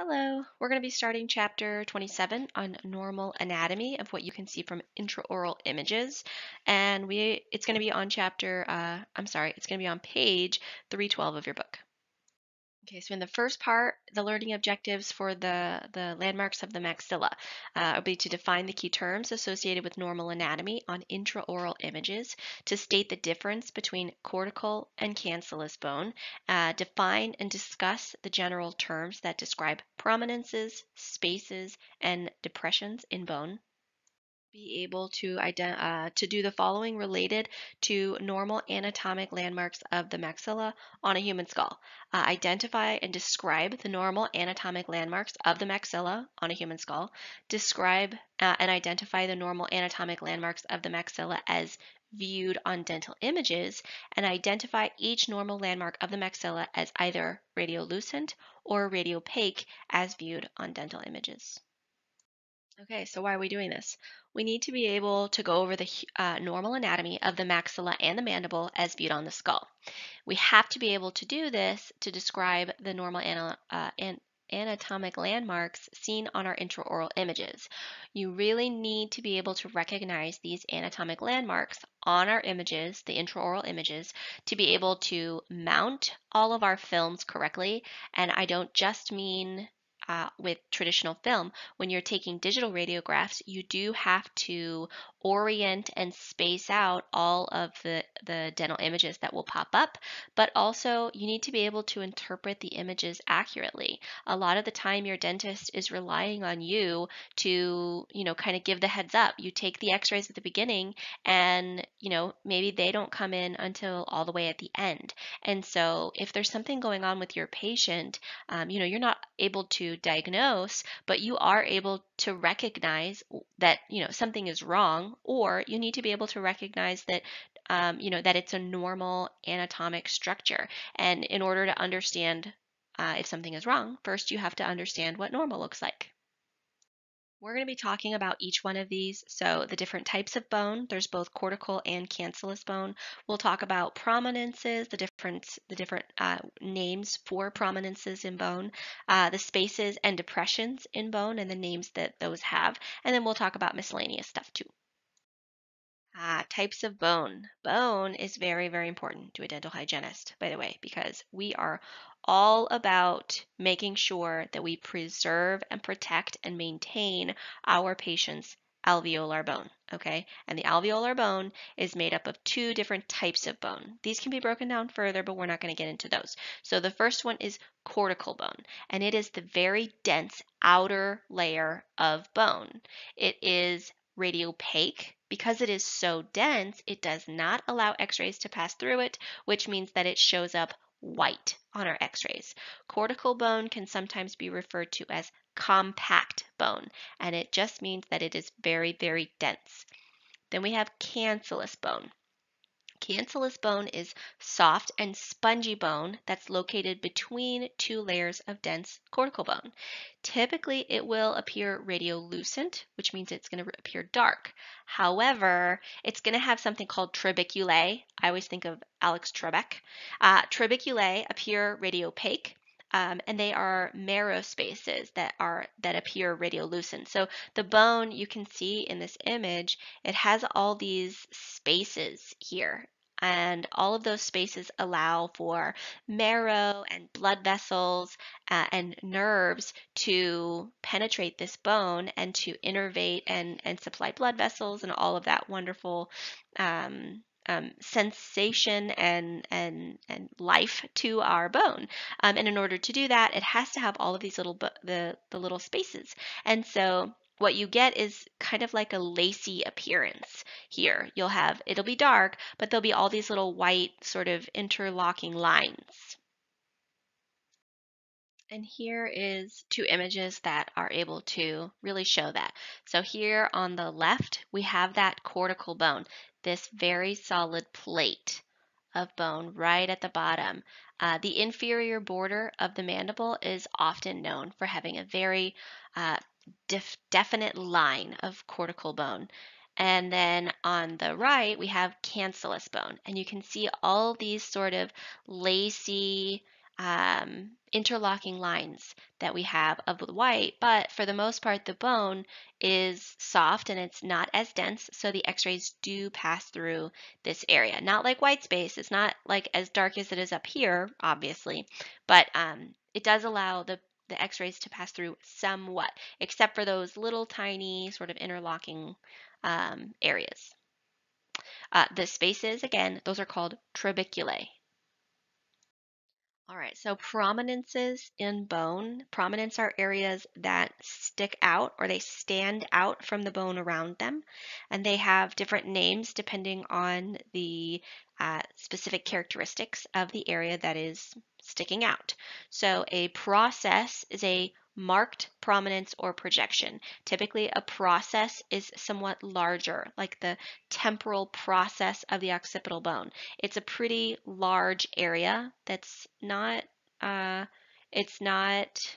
Hello, we're going to be starting chapter 27 on normal anatomy of what you can see from intraoral images. And we it's going to be on chapter, uh, I'm sorry, it's going to be on page 312 of your book. Okay, so in the first part, the learning objectives for the, the landmarks of the maxilla uh, will be to define the key terms associated with normal anatomy on intraoral images, to state the difference between cortical and cancellous bone, uh, define and discuss the general terms that describe prominences, spaces, and depressions in bone, be able to uh, to do the following related to normal anatomic landmarks of the maxilla on a human skull. Uh, identify and describe the normal anatomic landmarks of the maxilla on a human skull. Describe uh, and identify the normal anatomic landmarks of the maxilla as viewed on dental images and identify each normal landmark of the maxilla as either radiolucent or radiopaque as viewed on dental images. Okay, so why are we doing this? We need to be able to go over the uh, normal anatomy of the maxilla and the mandible as viewed on the skull. We have to be able to do this to describe the normal ana uh, an anatomic landmarks seen on our intraoral images. You really need to be able to recognize these anatomic landmarks on our images, the intraoral images, to be able to mount all of our films correctly. And I don't just mean uh, with traditional film, when you're taking digital radiographs, you do have to orient and space out all of the, the dental images that will pop up, but also you need to be able to interpret the images accurately. A lot of the time your dentist is relying on you to, you know, kind of give the heads up. You take the x-rays at the beginning and, you know, maybe they don't come in until all the way at the end. And so if there's something going on with your patient, um, you know, you're not able to diagnose, but you are able to recognize that, you know, something is wrong, or you need to be able to recognize that, um, you know, that it's a normal anatomic structure. And in order to understand uh, if something is wrong, first you have to understand what normal looks like. We're going to be talking about each one of these. So the different types of bone, there's both cortical and cancellous bone. We'll talk about prominences, the different, the different uh, names for prominences in bone, uh, the spaces and depressions in bone and the names that those have. And then we'll talk about miscellaneous stuff too. Ah, types of bone. Bone is very, very important to a dental hygienist, by the way, because we are all about making sure that we preserve and protect and maintain our patient's alveolar bone, okay? And the alveolar bone is made up of two different types of bone. These can be broken down further, but we're not going to get into those. So the first one is cortical bone, and it is the very dense outer layer of bone. It is radiopaque because it is so dense, it does not allow x-rays to pass through it, which means that it shows up white on our x-rays. Cortical bone can sometimes be referred to as compact bone, and it just means that it is very, very dense. Then we have cancellous bone. Cancellous bone is soft and spongy bone that's located between two layers of dense cortical bone. Typically, it will appear radiolucent, which means it's going to appear dark. However, it's going to have something called trabeculae. I always think of Alex Trebek. Uh, trabeculae appear radiopaque, um, and they are marrow spaces that are that appear radiolucent. So the bone you can see in this image, it has all these spaces here. And all of those spaces allow for marrow and blood vessels uh, and nerves to penetrate this bone and to innervate and, and supply blood vessels and all of that wonderful um, um, sensation and, and, and life to our bone. Um, and in order to do that, it has to have all of these little, the, the little spaces. And so what you get is kind of like a lacy appearance here. You'll have, it'll be dark, but there'll be all these little white sort of interlocking lines. And here is two images that are able to really show that. So here on the left, we have that cortical bone this very solid plate of bone right at the bottom. Uh, the inferior border of the mandible is often known for having a very uh, def definite line of cortical bone. And then on the right, we have cancellous bone. And you can see all these sort of lacy um, interlocking lines that we have of the white, but for the most part, the bone is soft and it's not as dense, so the x-rays do pass through this area. Not like white space, it's not like as dark as it is up here, obviously, but um, it does allow the, the x-rays to pass through somewhat, except for those little tiny sort of interlocking um, areas. Uh, the spaces, again, those are called trabeculae. All right, so prominences in bone. Prominence are areas that stick out or they stand out from the bone around them, and they have different names depending on the uh, specific characteristics of the area that is sticking out. So a process is a marked prominence or projection. Typically, a process is somewhat larger, like the temporal process of the occipital bone. It's a pretty large area that's not, uh, it's not,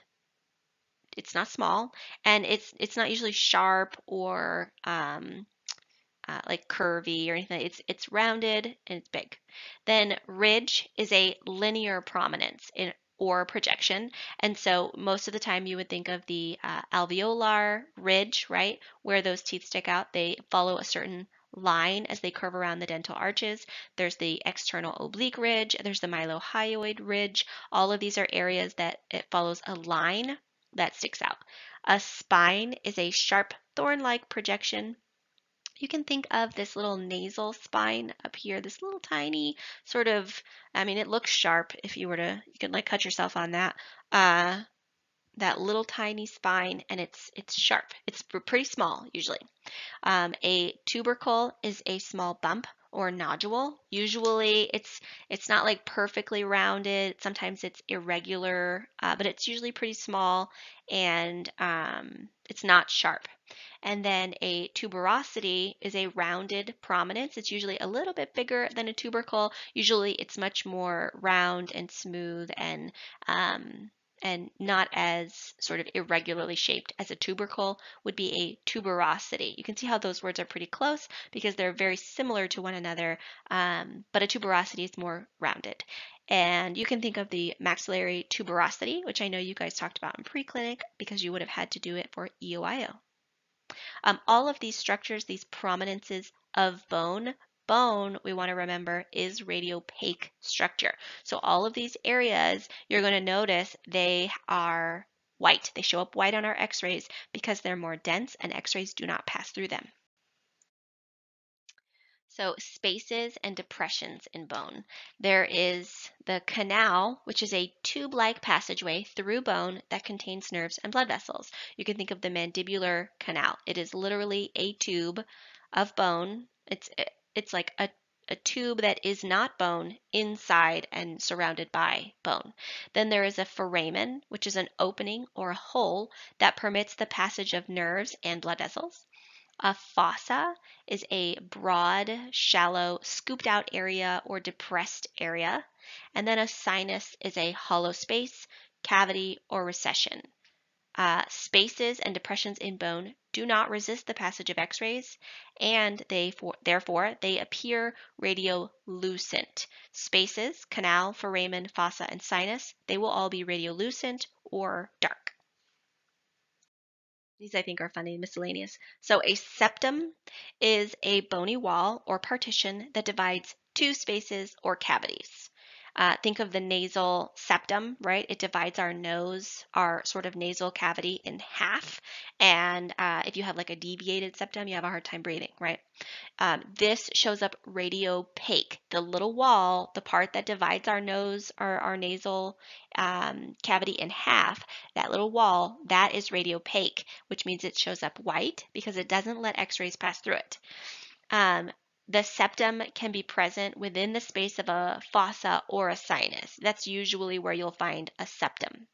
it's not small, and it's it's not usually sharp or um, uh, like curvy or anything. It's it's rounded and it's big. Then ridge is a linear prominence in or projection. And so most of the time you would think of the uh, alveolar ridge, right, where those teeth stick out. They follow a certain line as they curve around the dental arches. There's the external oblique ridge, there's the mylohyoid ridge. All of these are areas that it follows a line that sticks out. A spine is a sharp thorn-like projection you can think of this little nasal spine up here, this little tiny sort of, I mean, it looks sharp if you were to, you could like cut yourself on that, uh, that little tiny spine and it's, it's sharp. It's pretty small usually. Um, a tubercle is a small bump or nodule. Usually it's it's not like perfectly rounded. Sometimes it's irregular, uh, but it's usually pretty small and um, it's not sharp. And then a tuberosity is a rounded prominence. It's usually a little bit bigger than a tubercle. Usually it's much more round and smooth and um, and not as sort of irregularly shaped as a tubercle would be a tuberosity. You can see how those words are pretty close because they're very similar to one another, um, but a tuberosity is more rounded. And you can think of the maxillary tuberosity, which I know you guys talked about in preclinic because you would have had to do it for EOIO. Um, all of these structures, these prominences of bone, bone, we want to remember, is radiopaque structure. So all of these areas, you're going to notice they are white. They show up white on our x-rays because they're more dense and x-rays do not pass through them. So spaces and depressions in bone. There is the canal, which is a tube-like passageway through bone that contains nerves and blood vessels. You can think of the mandibular canal. It is literally a tube of bone. It's it's like a a tube that is not bone inside and surrounded by bone. Then there is a foramen, which is an opening or a hole that permits the passage of nerves and blood vessels. A fossa is a broad, shallow, scooped out area or depressed area. And then a sinus is a hollow space, cavity, or recession. Uh, spaces and depressions in bone do not resist the passage of x-rays and they for, therefore they appear radiolucent. Spaces, canal, foramen, fossa, and sinus, they will all be radiolucent or dark. These I think are funny, miscellaneous. So a septum is a bony wall or partition that divides two spaces or cavities. Uh, think of the nasal septum, right? It divides our nose, our sort of nasal cavity in half. And uh, if you have like a deviated septum, you have a hard time breathing, right? Um, this shows up radiopaque, the little wall, the part that divides our nose or our nasal um, cavity in half, that little wall, that is radiopaque, which means it shows up white because it doesn't let x-rays pass through it. Um, the septum can be present within the space of a fossa or a sinus. That's usually where you'll find a septum.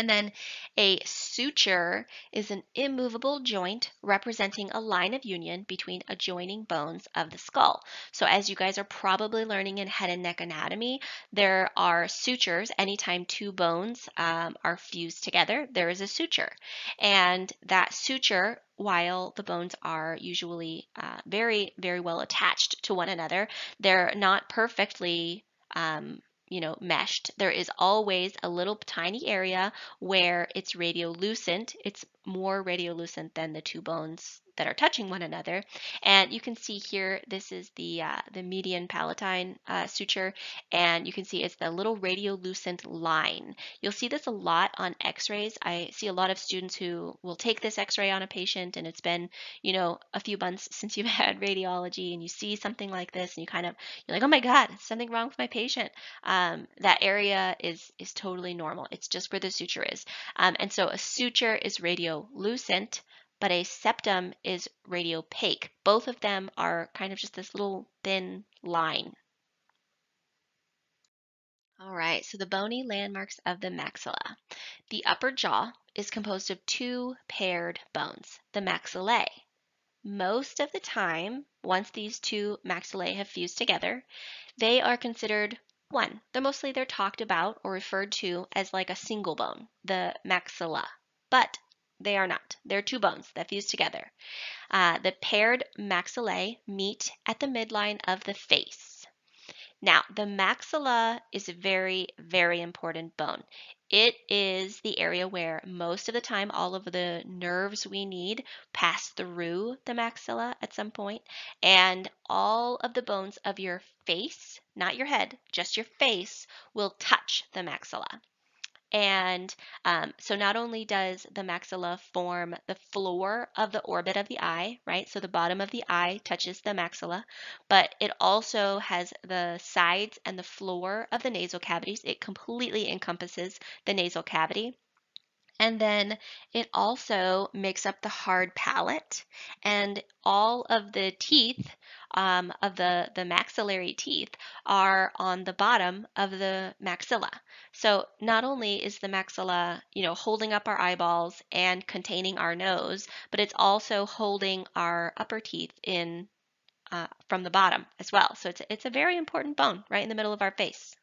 And then a suture is an immovable joint representing a line of union between adjoining bones of the skull. So as you guys are probably learning in head and neck anatomy, there are sutures. Anytime two bones um, are fused together, there is a suture. And that suture while the bones are usually uh, very, very well attached to one another, they're not perfectly um, you know, meshed. There is always a little tiny area where it's radiolucent. It's more radiolucent than the two bones that are touching one another. And you can see here, this is the, uh, the median palatine uh, suture, and you can see it's the little radiolucent line. You'll see this a lot on x-rays. I see a lot of students who will take this x-ray on a patient and it's been, you know, a few months since you've had radiology and you see something like this and you kind of, you're like, oh my God, something wrong with my patient. Um, that area is, is totally normal. It's just where the suture is. Um, and so a suture is radiolucent, but a septum is radiopaque. Both of them are kind of just this little thin line. All right, so the bony landmarks of the maxilla. The upper jaw is composed of two paired bones, the maxillae. Most of the time, once these two maxillae have fused together, they are considered one. They're mostly they're talked about or referred to as like a single bone, the maxilla. But they are not. They're two bones that fuse together. Uh, the paired maxillae meet at the midline of the face. Now, the maxilla is a very, very important bone. It is the area where most of the time all of the nerves we need pass through the maxilla at some point, and all of the bones of your face, not your head, just your face, will touch the maxilla. And um, so not only does the maxilla form the floor of the orbit of the eye, right? So the bottom of the eye touches the maxilla, but it also has the sides and the floor of the nasal cavities. It completely encompasses the nasal cavity. And then it also makes up the hard palate and all of the teeth um, of the, the maxillary teeth are on the bottom of the maxilla. So not only is the maxilla, you know, holding up our eyeballs and containing our nose, but it's also holding our upper teeth in uh, from the bottom as well. So it's, it's a very important bone right in the middle of our face.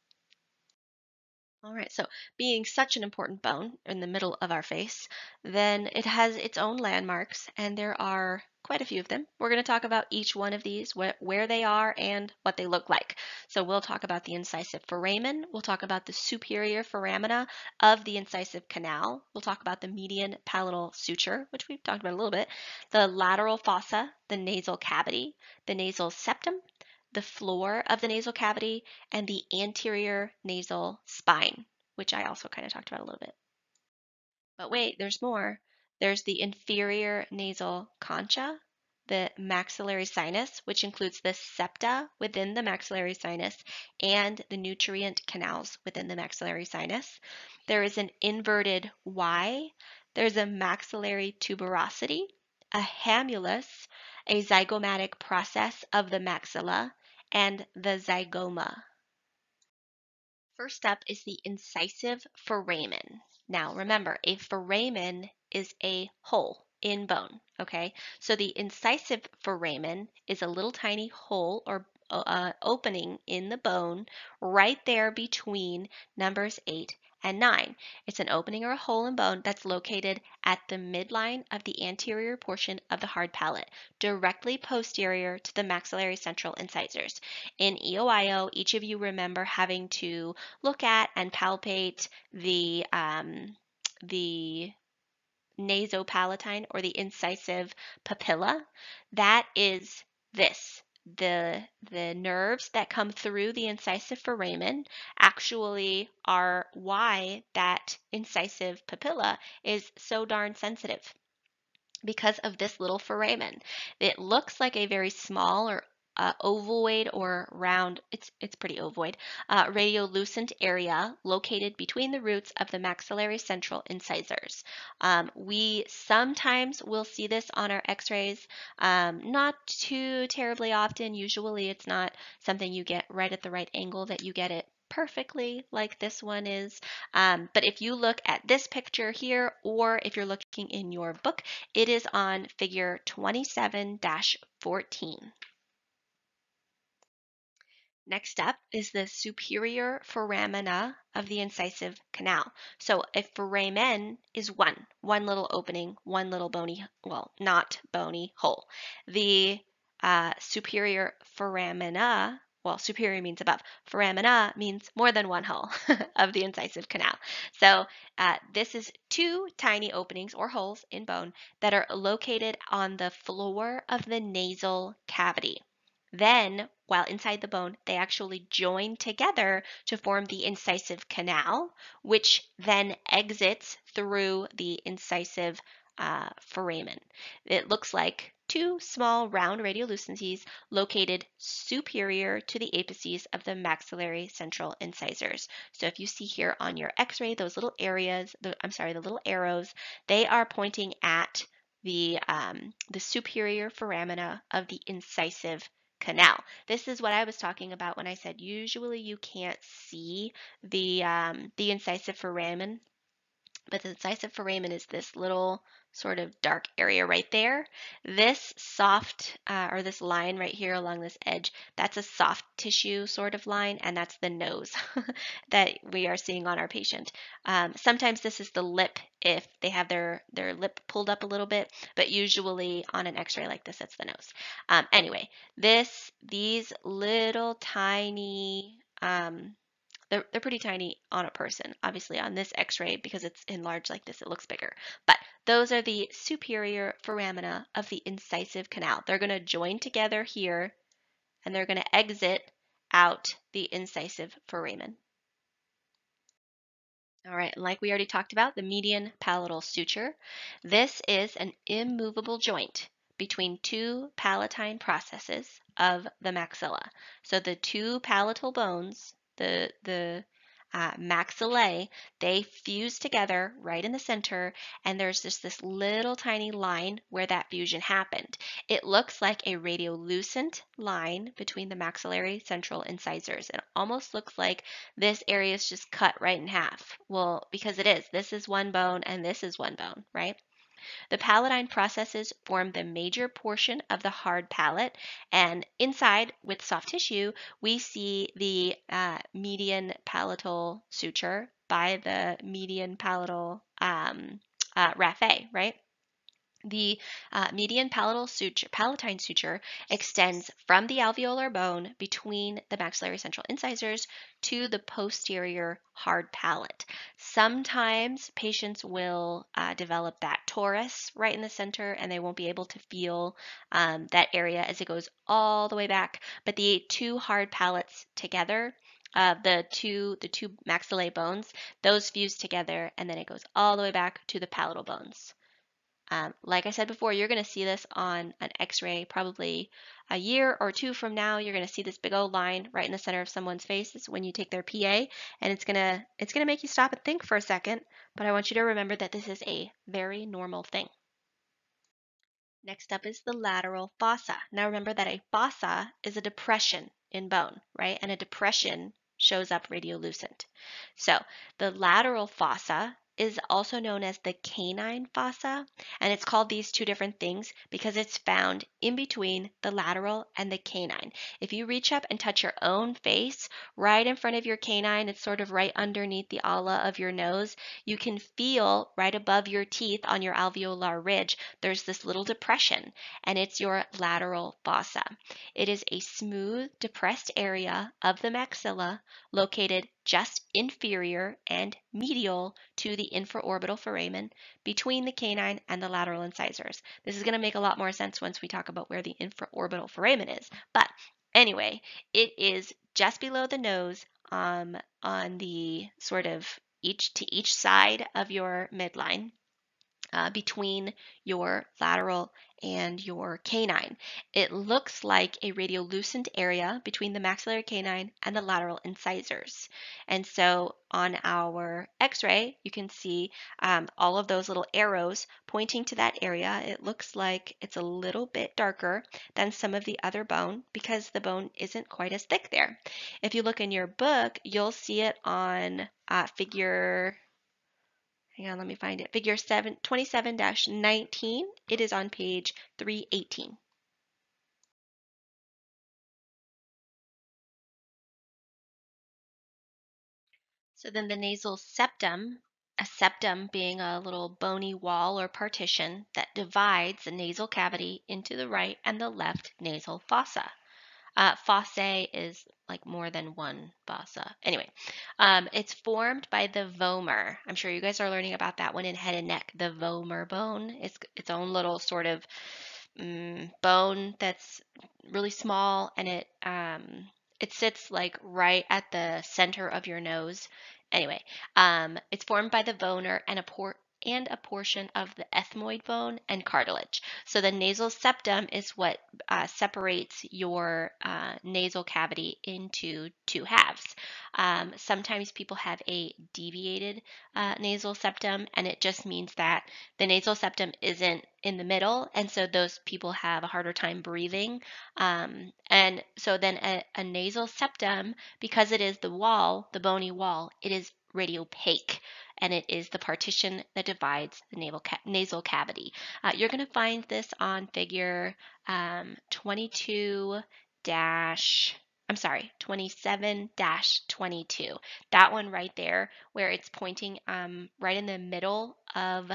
All right, so being such an important bone in the middle of our face, then it has its own landmarks, and there are quite a few of them. We're going to talk about each one of these, wh where they are, and what they look like. So we'll talk about the incisive foramen. We'll talk about the superior foramina of the incisive canal. We'll talk about the median palatal suture, which we've talked about a little bit, the lateral fossa, the nasal cavity, the nasal septum, the floor of the nasal cavity, and the anterior nasal spine, which I also kind of talked about a little bit. But wait, there's more. There's the inferior nasal concha, the maxillary sinus, which includes the septa within the maxillary sinus and the nutrient canals within the maxillary sinus. There is an inverted Y. There's a maxillary tuberosity, a hamulus, a zygomatic process of the maxilla, and the zygoma. First up is the incisive foramen. Now remember, a foramen is a hole in bone, okay? So the incisive foramen is a little tiny hole or uh, opening in the bone right there between numbers 8 and 9. It's an opening or a hole in bone that's located at the midline of the anterior portion of the hard palate, directly posterior to the maxillary central incisors. In EOIO, each of you remember having to look at and palpate the um, the nasopalatine or the incisive papilla. That is this. The, the nerves that come through the incisive foramen actually are why that incisive papilla is so darn sensitive because of this little foramen. It looks like a very small or uh, ovoid or round, it's, it's pretty ovoid, uh, radiolucent area located between the roots of the maxillary central incisors. Um, we sometimes will see this on our x-rays, um, not too terribly often. Usually it's not something you get right at the right angle that you get it perfectly like this one is. Um, but if you look at this picture here, or if you're looking in your book, it is on figure 27-14. Next up is the superior foramina of the incisive canal. So a foramen is one, one little opening, one little bony, well, not bony hole. The uh, superior foramina well, superior means above. Foramina means more than one hole of the incisive canal. So uh, this is two tiny openings or holes in bone that are located on the floor of the nasal cavity. Then, while inside the bone, they actually join together to form the incisive canal, which then exits through the incisive uh, foramen. It looks like two small round radiolucencies located superior to the apices of the maxillary central incisors. So if you see here on your x-ray, those little areas, the, I'm sorry, the little arrows, they are pointing at the, um, the superior foramina of the incisive canal. This is what I was talking about when I said usually you can't see the, um, the incisive foramen, but the incisive foramen is this little sort of dark area right there. This soft, uh, or this line right here along this edge, that's a soft tissue sort of line, and that's the nose that we are seeing on our patient. Um, sometimes this is the lip if they have their, their lip pulled up a little bit, but usually on an x-ray like this, it's the nose. Um, anyway, this, these little tiny, um, they're, they're pretty tiny on a person. Obviously on this x-ray, because it's enlarged like this, it looks bigger. But those are the superior foramina of the incisive canal. They're going to join together here, and they're going to exit out the incisive foramen. All right, like we already talked about, the median palatal suture. This is an immovable joint between two palatine processes of the maxilla. So the two palatal bones the, the uh, maxillae, they fuse together right in the center, and there's just this little tiny line where that fusion happened. It looks like a radiolucent line between the maxillary central incisors. It almost looks like this area is just cut right in half. Well, because it is. This is one bone and this is one bone, right? The palatine processes form the major portion of the hard palate, and inside with soft tissue, we see the uh, median palatal suture by the median palatal um, uh, raphe, right? The uh, median palatal suture, palatine suture extends from the alveolar bone between the maxillary central incisors to the posterior hard palate. Sometimes patients will uh, develop that torus right in the center and they won't be able to feel um, that area as it goes all the way back. But the two hard palates together uh, the two the two maxillae bones, those fuse together, and then it goes all the way back to the palatal bones. Um, like I said before, you're going to see this on an x-ray probably a year or two from now. You're going to see this big old line right in the center of someone's face. It's when you take their PA, and it's going to it's going to make you stop and think for a second. But I want you to remember that this is a very normal thing. Next up is the lateral fossa. Now remember that a fossa is a depression in bone, right? And a depression shows up radiolucent. So the lateral fossa is also known as the canine fossa, and it's called these two different things because it's found in between the lateral and the canine. If you reach up and touch your own face right in front of your canine, it's sort of right underneath the ala of your nose, you can feel right above your teeth on your alveolar ridge, there's this little depression, and it's your lateral fossa. It is a smooth, depressed area of the maxilla located just inferior and medial to the infraorbital foramen between the canine and the lateral incisors. This is going to make a lot more sense once we talk about where the infraorbital foramen is. But anyway, it is just below the nose um, on the sort of each to each side of your midline uh, between your lateral and your canine. It looks like a radiolucent area between the maxillary canine and the lateral incisors. And so on our x-ray, you can see um, all of those little arrows pointing to that area. It looks like it's a little bit darker than some of the other bone because the bone isn't quite as thick there. If you look in your book, you'll see it on uh, figure Hang on, let me find it. Figure 7, 27-19. It is on page 318. So then the nasal septum, a septum being a little bony wall or partition that divides the nasal cavity into the right and the left nasal fossa. Uh, is like more than one fossa. Anyway, um, it's formed by the vomer. I'm sure you guys are learning about that one in head and neck. The vomer bone is its own little sort of um, bone that's really small and it um, it sits like right at the center of your nose. Anyway, um, it's formed by the vomer and a port and a portion of the ethmoid bone and cartilage. So the nasal septum is what uh, separates your uh, nasal cavity into two halves. Um, sometimes people have a deviated uh, nasal septum, and it just means that the nasal septum isn't in the middle, and so those people have a harder time breathing. Um, and so then a, a nasal septum, because it is the wall, the bony wall, it is radiopaque and it is the partition that divides the nasal, ca nasal cavity. Uh, you're going to find this on figure um, 22 dash I'm sorry, 27 22. That one right there, where it's pointing um, right in the middle of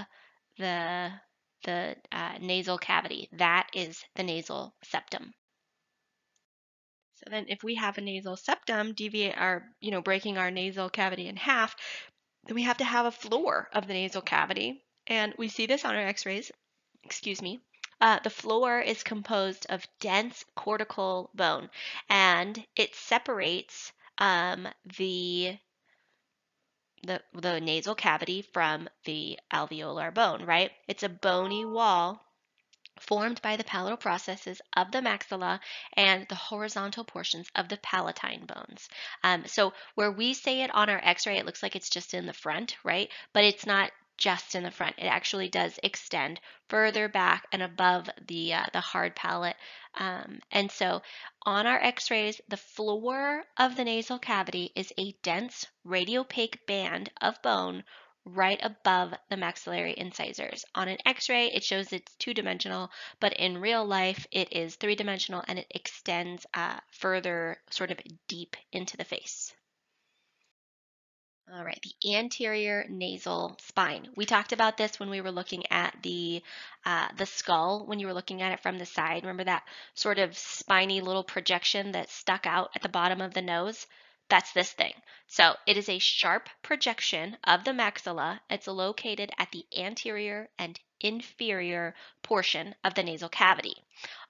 the, the uh, nasal cavity. That is the nasal septum. So then if we have a nasal septum, deviate our, you know, breaking our nasal cavity in half, then we have to have a floor of the nasal cavity. And we see this on our x-rays, excuse me. Uh, the floor is composed of dense cortical bone and it separates um, the, the, the nasal cavity from the alveolar bone, right? It's a bony wall formed by the palatal processes of the maxilla and the horizontal portions of the palatine bones. Um, so where we say it on our x-ray, it looks like it's just in the front, right? But it's not just in the front. It actually does extend further back and above the, uh, the hard palate. Um, and so on our x-rays, the floor of the nasal cavity is a dense radiopaque band of bone right above the maxillary incisors. On an x-ray, it shows it's two-dimensional, but in real life, it is three-dimensional and it extends uh, further sort of deep into the face. All right, the anterior nasal spine. We talked about this when we were looking at the uh, the skull, when you were looking at it from the side. Remember that sort of spiny little projection that stuck out at the bottom of the nose? That's this thing. So it is a sharp projection of the maxilla. It's located at the anterior and inferior portion of the nasal cavity.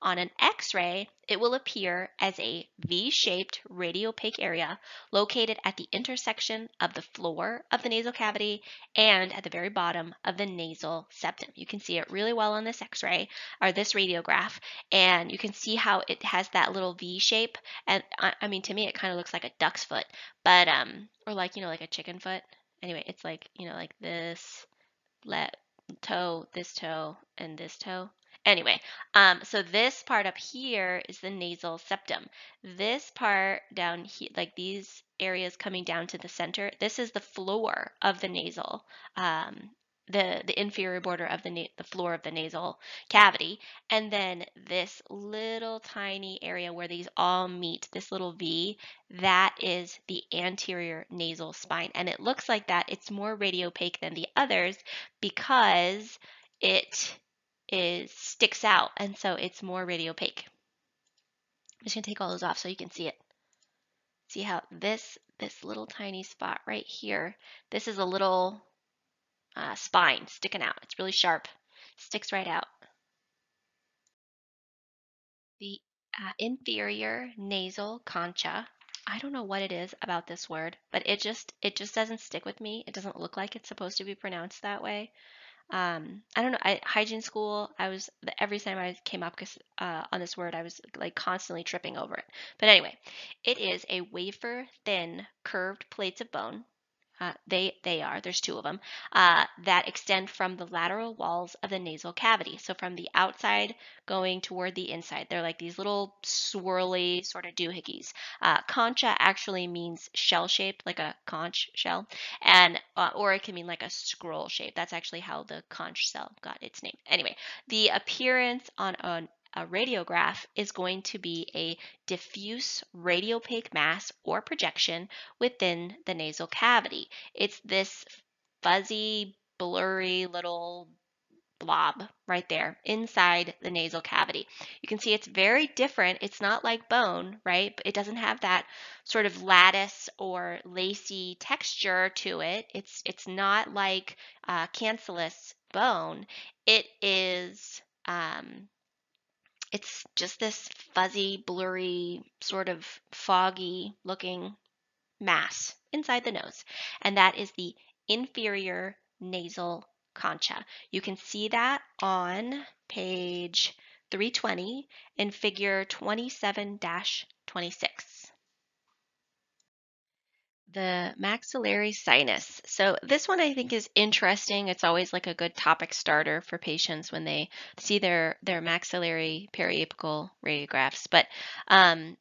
On an x-ray, it will appear as a V-shaped radiopaque area located at the intersection of the floor of the nasal cavity and at the very bottom of the nasal septum. You can see it really well on this x-ray or this radiograph and you can see how it has that little V shape and I, I mean to me it kind of looks like a duck's foot but um or like you know like a chicken foot anyway it's like you know like this let toe, this toe, and this toe. Anyway, um, so this part up here is the nasal septum. This part down here, like these areas coming down to the center, this is the floor of the nasal um, the, the inferior border of the, the floor of the nasal cavity. And then this little tiny area where these all meet, this little V, that is the anterior nasal spine. And it looks like that. It's more radiopaque than the others because it is sticks out. And so it's more radiopaque. I'm just going to take all those off so you can see it. See how this this little tiny spot right here, this is a little uh, spine sticking out. It's really sharp, sticks right out. The uh, inferior nasal concha. I don't know what it is about this word, but it just it just doesn't stick with me. It doesn't look like it's supposed to be pronounced that way. Um, I don't know. I, hygiene school, I was every time I came up uh, on this word, I was like constantly tripping over it. But anyway, it is a wafer thin curved plates of bone uh, they, they are, there's two of them, uh, that extend from the lateral walls of the nasal cavity. So from the outside going toward the inside. They're like these little swirly sort of doohickeys. Uh, concha actually means shell shaped, like a conch shell, and uh, or it can mean like a scroll shape. That's actually how the conch shell got its name. Anyway, the appearance on an a radiograph is going to be a diffuse radiopaque mass or projection within the nasal cavity. It's this fuzzy, blurry little blob right there inside the nasal cavity. You can see it's very different. It's not like bone, right? It doesn't have that sort of lattice or lacy texture to it. It's it's not like uh, cancellous bone. It is um, it's just this fuzzy, blurry, sort of foggy looking mass inside the nose, and that is the inferior nasal concha. You can see that on page 320 in figure 27-26. The maxillary sinus. So this one I think is interesting. It's always like a good topic starter for patients when they see their, their maxillary periapical radiographs. But um,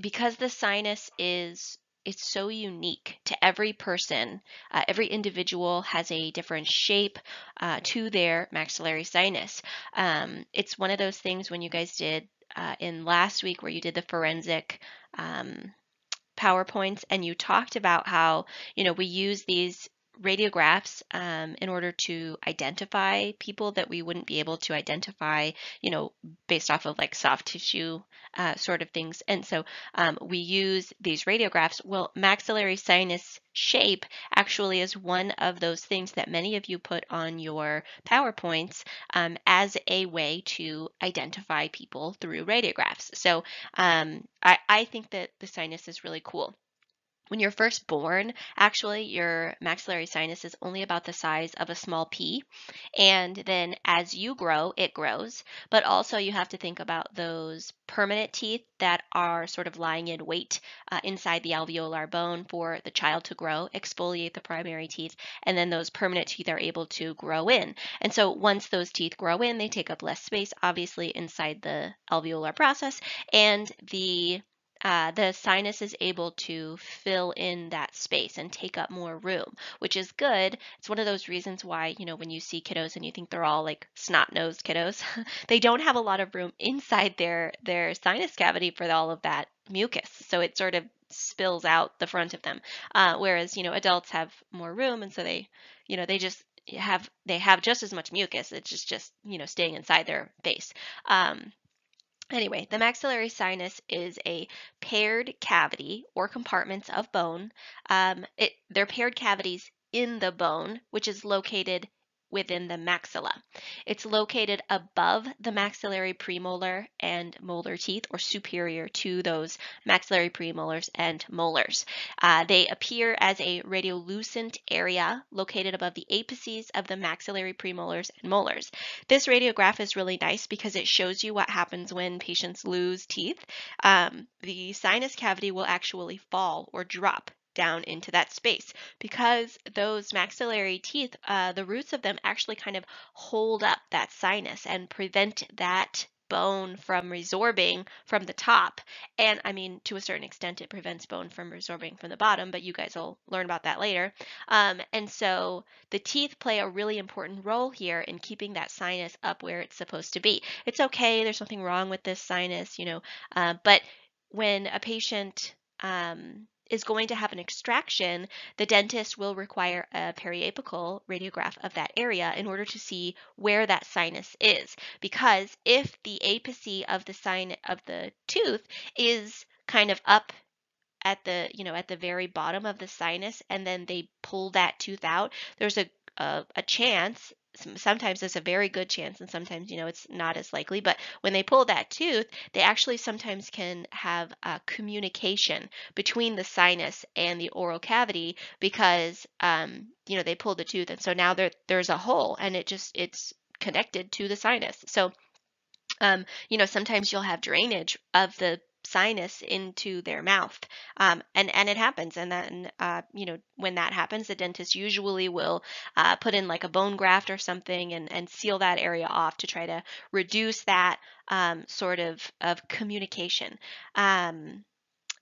because the sinus is it's so unique to every person. Uh, every individual has a different shape uh, to their maxillary sinus. Um, it's one of those things when you guys did uh, in last week where you did the forensic um, PowerPoints and you talked about how, you know, we use these radiographs um, in order to identify people that we wouldn't be able to identify, you know, based off of like soft tissue uh, sort of things. And so um, we use these radiographs. Well, maxillary sinus shape actually is one of those things that many of you put on your PowerPoints um, as a way to identify people through radiographs. So um, I, I think that the sinus is really cool. When you're first born, actually, your maxillary sinus is only about the size of a small pea. And then as you grow, it grows. But also, you have to think about those permanent teeth that are sort of lying in wait uh, inside the alveolar bone for the child to grow, exfoliate the primary teeth, and then those permanent teeth are able to grow in. And so once those teeth grow in, they take up less space, obviously, inside the alveolar process, and the uh, the sinus is able to fill in that space and take up more room, which is good. It's one of those reasons why, you know, when you see kiddos and you think they're all like snot-nosed kiddos, they don't have a lot of room inside their their sinus cavity for all of that mucus. So it sort of spills out the front of them. Uh, whereas, you know, adults have more room and so they, you know, they just have they have just as much mucus. It's just just, you know, staying inside their face. Um, Anyway, the maxillary sinus is a paired cavity or compartments of bone. Um, it, they're paired cavities in the bone, which is located within the maxilla. It's located above the maxillary premolar and molar teeth or superior to those maxillary premolars and molars. Uh, they appear as a radiolucent area located above the apices of the maxillary premolars and molars. This radiograph is really nice because it shows you what happens when patients lose teeth. Um, the sinus cavity will actually fall or drop down into that space because those maxillary teeth, uh, the roots of them actually kind of hold up that sinus and prevent that bone from resorbing from the top. And I mean, to a certain extent, it prevents bone from resorbing from the bottom, but you guys will learn about that later. Um, and so the teeth play a really important role here in keeping that sinus up where it's supposed to be. It's okay, there's nothing wrong with this sinus, you know, uh, but when a patient um, is going to have an extraction, the dentist will require a periapical radiograph of that area in order to see where that sinus is. Because if the apice of the sign of the tooth is kind of up at the you know at the very bottom of the sinus and then they pull that tooth out there's a a, a chance sometimes it's a very good chance and sometimes you know it's not as likely but when they pull that tooth they actually sometimes can have a communication between the sinus and the oral cavity because um, you know they pulled the tooth and so now there there's a hole and it just it's connected to the sinus. So um, you know sometimes you'll have drainage of the sinus into their mouth um, and and it happens and then uh, you know when that happens the dentist usually will uh, put in like a bone graft or something and, and seal that area off to try to reduce that um, sort of of communication. Um,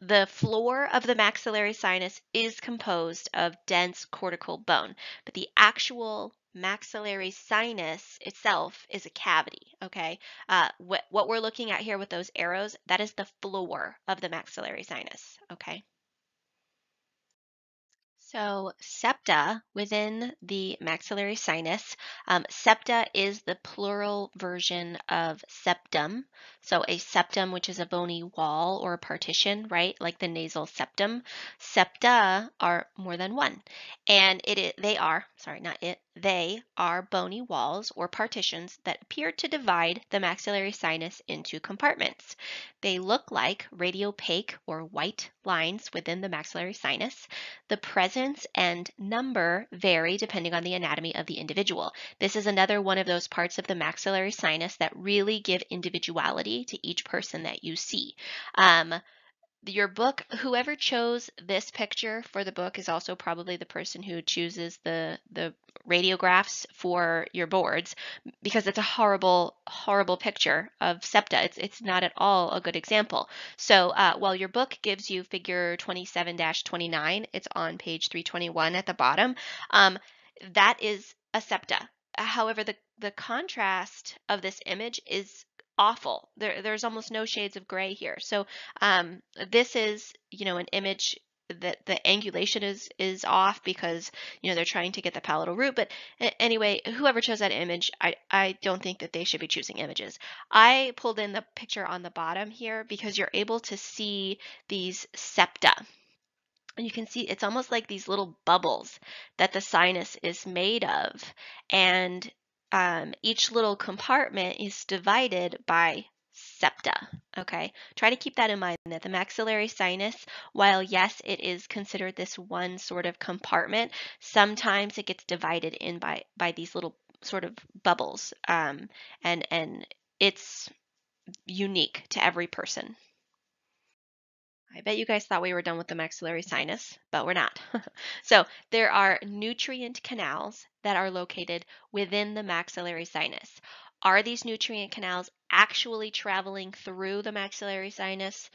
the floor of the maxillary sinus is composed of dense cortical bone but the actual maxillary sinus itself is a cavity, okay? Uh, what, what we're looking at here with those arrows, that is the floor of the maxillary sinus, okay? So septa within the maxillary sinus, um, septa is the plural version of septum. So a septum, which is a bony wall or a partition, right? Like the nasal septum. Septa are more than one. And it, they are, sorry, not it, they are bony walls or partitions that appear to divide the maxillary sinus into compartments. They look like radiopaque or white lines within the maxillary sinus. The presence and number vary depending on the anatomy of the individual. This is another one of those parts of the maxillary sinus that really give individuality to each person that you see. Um, your book, whoever chose this picture for the book is also probably the person who chooses the the radiographs for your boards because it's a horrible, horrible picture of septa. It's it's not at all a good example. So uh, while your book gives you figure 27-29, it's on page 321 at the bottom. Um, that is a septa. However, the the contrast of this image is awful. There, there's almost no shades of gray here. So um, this is, you know, an image that the angulation is is off because you know they're trying to get the palatal root but anyway whoever chose that image i i don't think that they should be choosing images i pulled in the picture on the bottom here because you're able to see these septa and you can see it's almost like these little bubbles that the sinus is made of and um, each little compartment is divided by septa. Okay, try to keep that in mind that the maxillary sinus, while yes, it is considered this one sort of compartment, sometimes it gets divided in by by these little sort of bubbles, um, and and it's unique to every person. I bet you guys thought we were done with the maxillary sinus, but we're not. so there are nutrient canals that are located within the maxillary sinus. Are these nutrient canals actually traveling through the maxillary sinus?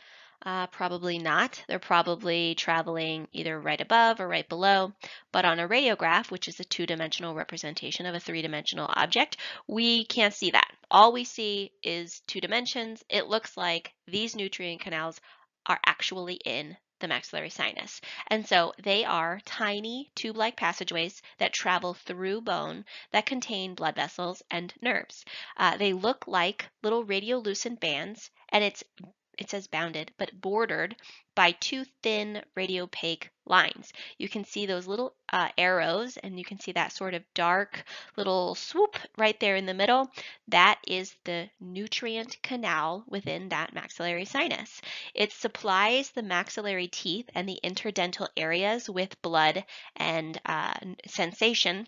Uh, probably not. They're probably traveling either right above or right below. But on a radiograph, which is a two-dimensional representation of a three-dimensional object, we can't see that. All we see is two dimensions. It looks like these nutrient canals are actually in the maxillary sinus. And so they are tiny tube-like passageways that travel through bone that contain blood vessels and nerves. Uh, they look like little radiolucent bands, and it's it says bounded, but bordered by two thin radiopaque lines. You can see those little uh, arrows and you can see that sort of dark little swoop right there in the middle. That is the nutrient canal within that maxillary sinus. It supplies the maxillary teeth and the interdental areas with blood and uh, sensation.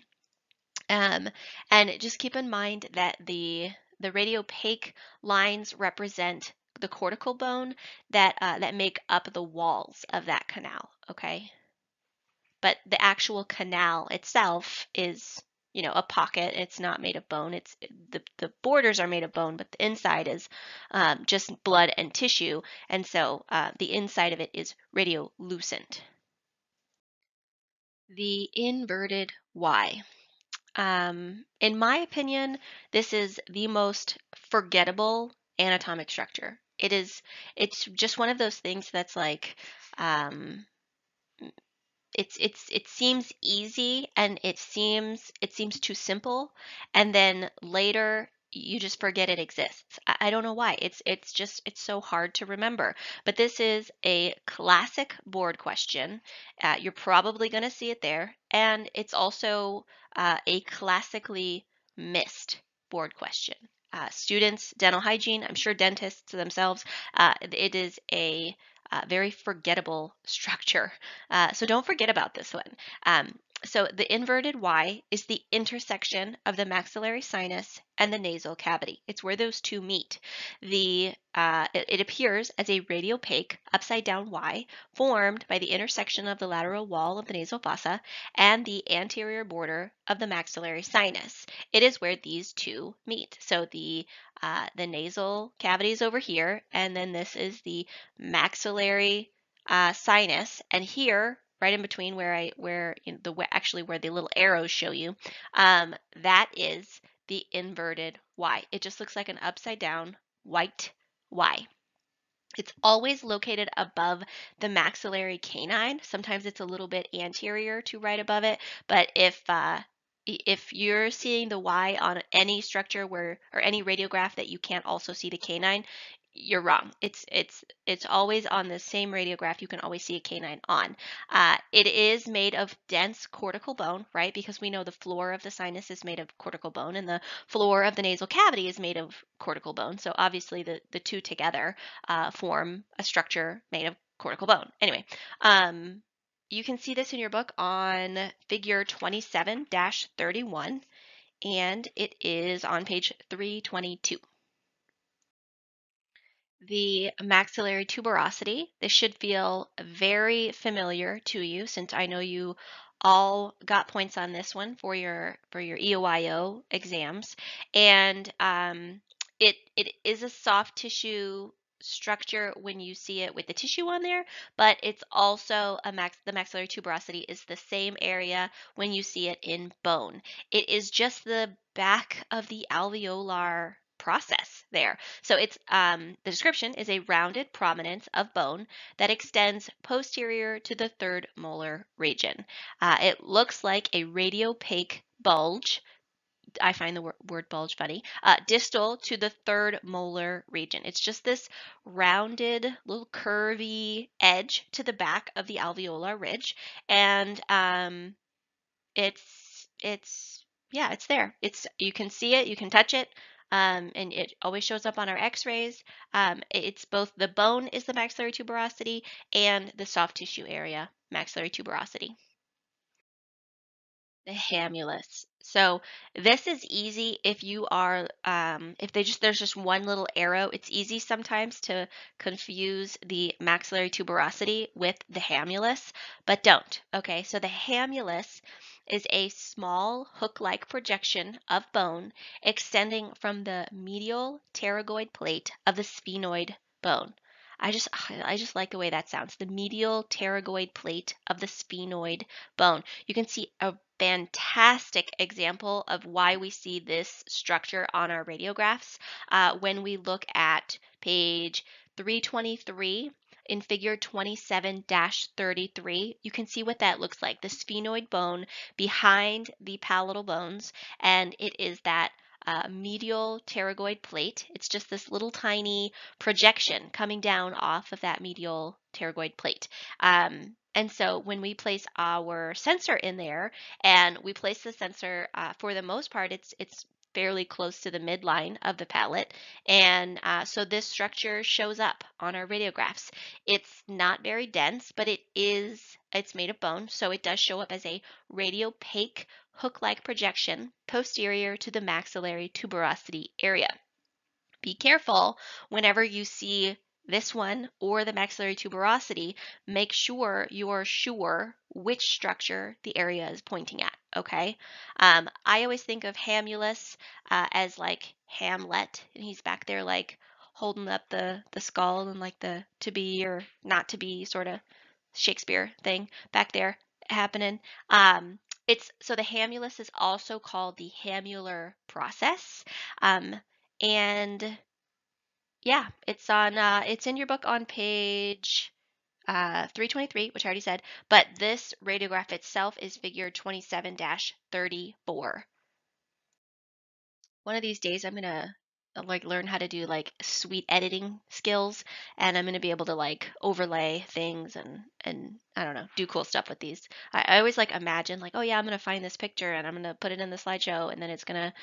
Um, and just keep in mind that the the radiopaque lines represent the cortical bone that uh, that make up the walls of that canal. Okay, but the actual canal itself is you know a pocket. It's not made of bone. It's the the borders are made of bone, but the inside is um, just blood and tissue, and so uh, the inside of it is radiolucent. The inverted Y. Um, in my opinion, this is the most forgettable anatomic structure it is it's just one of those things that's like um it's it's it seems easy and it seems it seems too simple and then later you just forget it exists. I, I don't know why. It's it's just it's so hard to remember. But this is a classic board question. Uh, you're probably going to see it there, and it's also uh, a classically missed board question uh, students, dental hygiene, I'm sure dentists themselves, uh, it is a uh, very forgettable structure. Uh, so don't forget about this one. Um, so the inverted Y is the intersection of the maxillary sinus and the nasal cavity. It's where those two meet. The uh, it, it, appears as a radiopaque upside down Y formed by the intersection of the lateral wall of the nasal fossa and the anterior border of the maxillary sinus. It is where these two meet. So the uh, the nasal cavity is over here, and then this is the maxillary uh, sinus, and here right in between where I where know, the actually where the little arrows show you, um, that is the inverted Y. It just looks like an upside down white Y. It's always located above the maxillary canine. Sometimes it's a little bit anterior to right above it, but if uh, if you're seeing the Y on any structure where or any radiograph that you can't also see the canine, you're wrong. It's it's it's always on the same radiograph. You can always see a canine on. Uh, it is made of dense cortical bone, right? Because we know the floor of the sinus is made of cortical bone, and the floor of the nasal cavity is made of cortical bone. So obviously, the the two together uh, form a structure made of cortical bone. Anyway, um, you can see this in your book on figure 27-31, and it is on page 322 the maxillary tuberosity. This should feel very familiar to you since I know you all got points on this one for your for your EOIO exams. And um, it it is a soft tissue structure when you see it with the tissue on there, but it's also a max the maxillary tuberosity is the same area when you see it in bone. It is just the back of the alveolar process there. So it's um, the description is a rounded prominence of bone that extends posterior to the third molar region. Uh, it looks like a radiopaque bulge I find the word, bulge funny, uh, distal to the third molar region. It's just this rounded, little curvy edge to the back of the alveolar ridge. And um, it's, it's, yeah, it's there. It's, you can see it, you can touch it um, and it always shows up on our x-rays. Um, it's both the bone is the maxillary tuberosity and the soft tissue area, maxillary tuberosity. The hamulus. So this is easy if you are, um, if they just there's just one little arrow, it's easy sometimes to confuse the maxillary tuberosity with the hamulus, but don't. Okay, so the hamulus is a small hook-like projection of bone extending from the medial pterygoid plate of the sphenoid bone. I just I just like the way that sounds. The medial pterygoid plate of the sphenoid bone. You can see a fantastic example of why we see this structure on our radiographs uh, when we look at page 323 in figure 27-33, you can see what that looks like, the sphenoid bone behind the palatal bones, and it is that uh, medial pterygoid plate. It's just this little tiny projection coming down off of that medial pterygoid plate. Um, and so when we place our sensor in there and we place the sensor, uh, for the most part, it's, it's fairly close to the midline of the palate. And uh, so this structure shows up on our radiographs. It's not very dense, but it is, it's made of bone. So it does show up as a radiopaque hook-like projection posterior to the maxillary tuberosity area. Be careful whenever you see this one or the maxillary tuberosity, make sure you're sure which structure the area is pointing at, okay? Um, I always think of Hamulus uh, as like Hamlet, and he's back there like holding up the, the skull and like the to be or not to be sort of Shakespeare thing back there happening. Um, it's so the Hamulus is also called the hamular process. Um, and yeah, it's on. Uh, it's in your book on page uh, 323, which I already said. But this radiograph itself is figure 27-34. One of these days, I'm gonna uh, like learn how to do like sweet editing skills, and I'm gonna be able to like overlay things and and I don't know, do cool stuff with these. I, I always like imagine like, oh yeah, I'm gonna find this picture and I'm gonna put it in the slideshow, and then it's gonna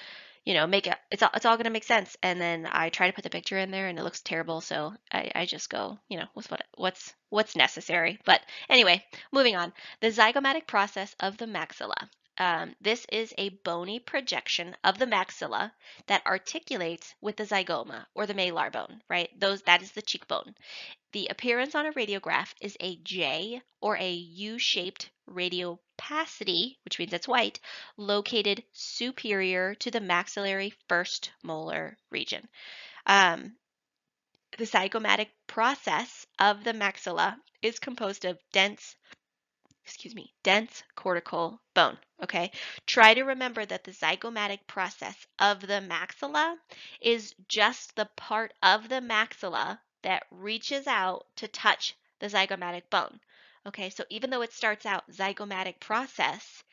you know, make it, it's all, it's all going to make sense. And then I try to put the picture in there and it looks terrible. So I, I just go, you know, with what, what's, what's necessary. But anyway, moving on. The zygomatic process of the maxilla. Um, this is a bony projection of the maxilla that articulates with the zygoma or the malar bone, right? Those that is the cheekbone. The appearance on a radiograph is a J or a U-shaped radiopacity, which means it's white, located superior to the maxillary first molar region. Um, the zygomatic process of the maxilla is composed of dense excuse me, dense cortical bone, okay? Try to remember that the zygomatic process of the maxilla is just the part of the maxilla that reaches out to touch the zygomatic bone. Okay, so even though it starts out zygomatic process,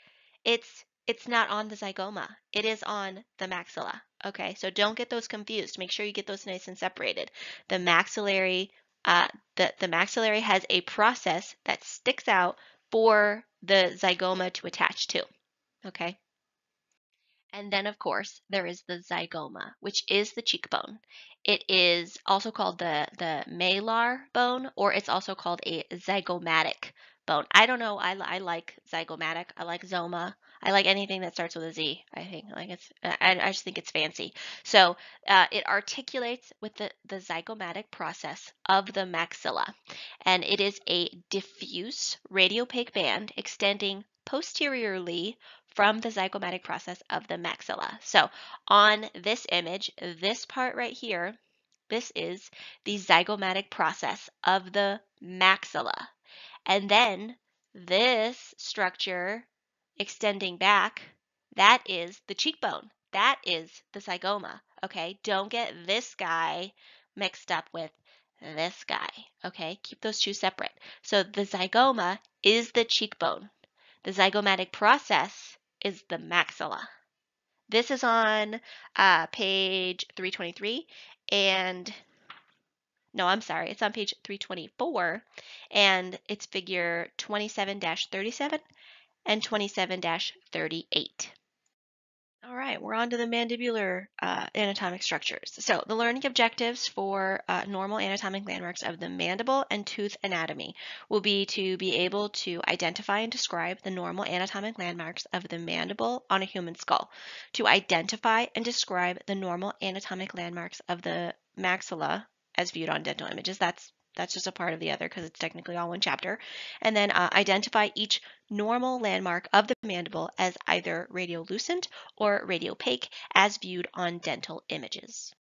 it's it's not on the zygoma. It is on the maxilla. Okay, so don't get those confused. Make sure you get those nice and separated. The maxillary, uh, the, the maxillary has a process that sticks out for the zygoma to attach to. Okay. And then, of course, there is the zygoma, which is the cheekbone. It is also called the, the malar bone, or it's also called a zygomatic bone. I don't know. I, I like zygomatic. I like zoma. I like anything that starts with a Z. I think like it's. I, I just think it's fancy. So uh, it articulates with the the zygomatic process of the maxilla, and it is a diffuse radiopaque band extending posteriorly from the zygomatic process of the maxilla. So on this image, this part right here, this is the zygomatic process of the maxilla. And then this structure extending back, that is the cheekbone. That is the zygoma. Okay, don't get this guy mixed up with this guy. Okay, keep those two separate. So the zygoma is the cheekbone. The zygomatic process is the maxilla. This is on uh, page 323 and no, I'm sorry, it's on page 324 and it's figure 27-37 and 27-38. All right, we're on to the mandibular uh, anatomic structures. So the learning objectives for uh, normal anatomic landmarks of the mandible and tooth anatomy will be to be able to identify and describe the normal anatomic landmarks of the mandible on a human skull, to identify and describe the normal anatomic landmarks of the maxilla as viewed on dental images. That's that's just a part of the other because it's technically all one chapter. And then uh, identify each normal landmark of the mandible as either radiolucent or radiopaque as viewed on dental images.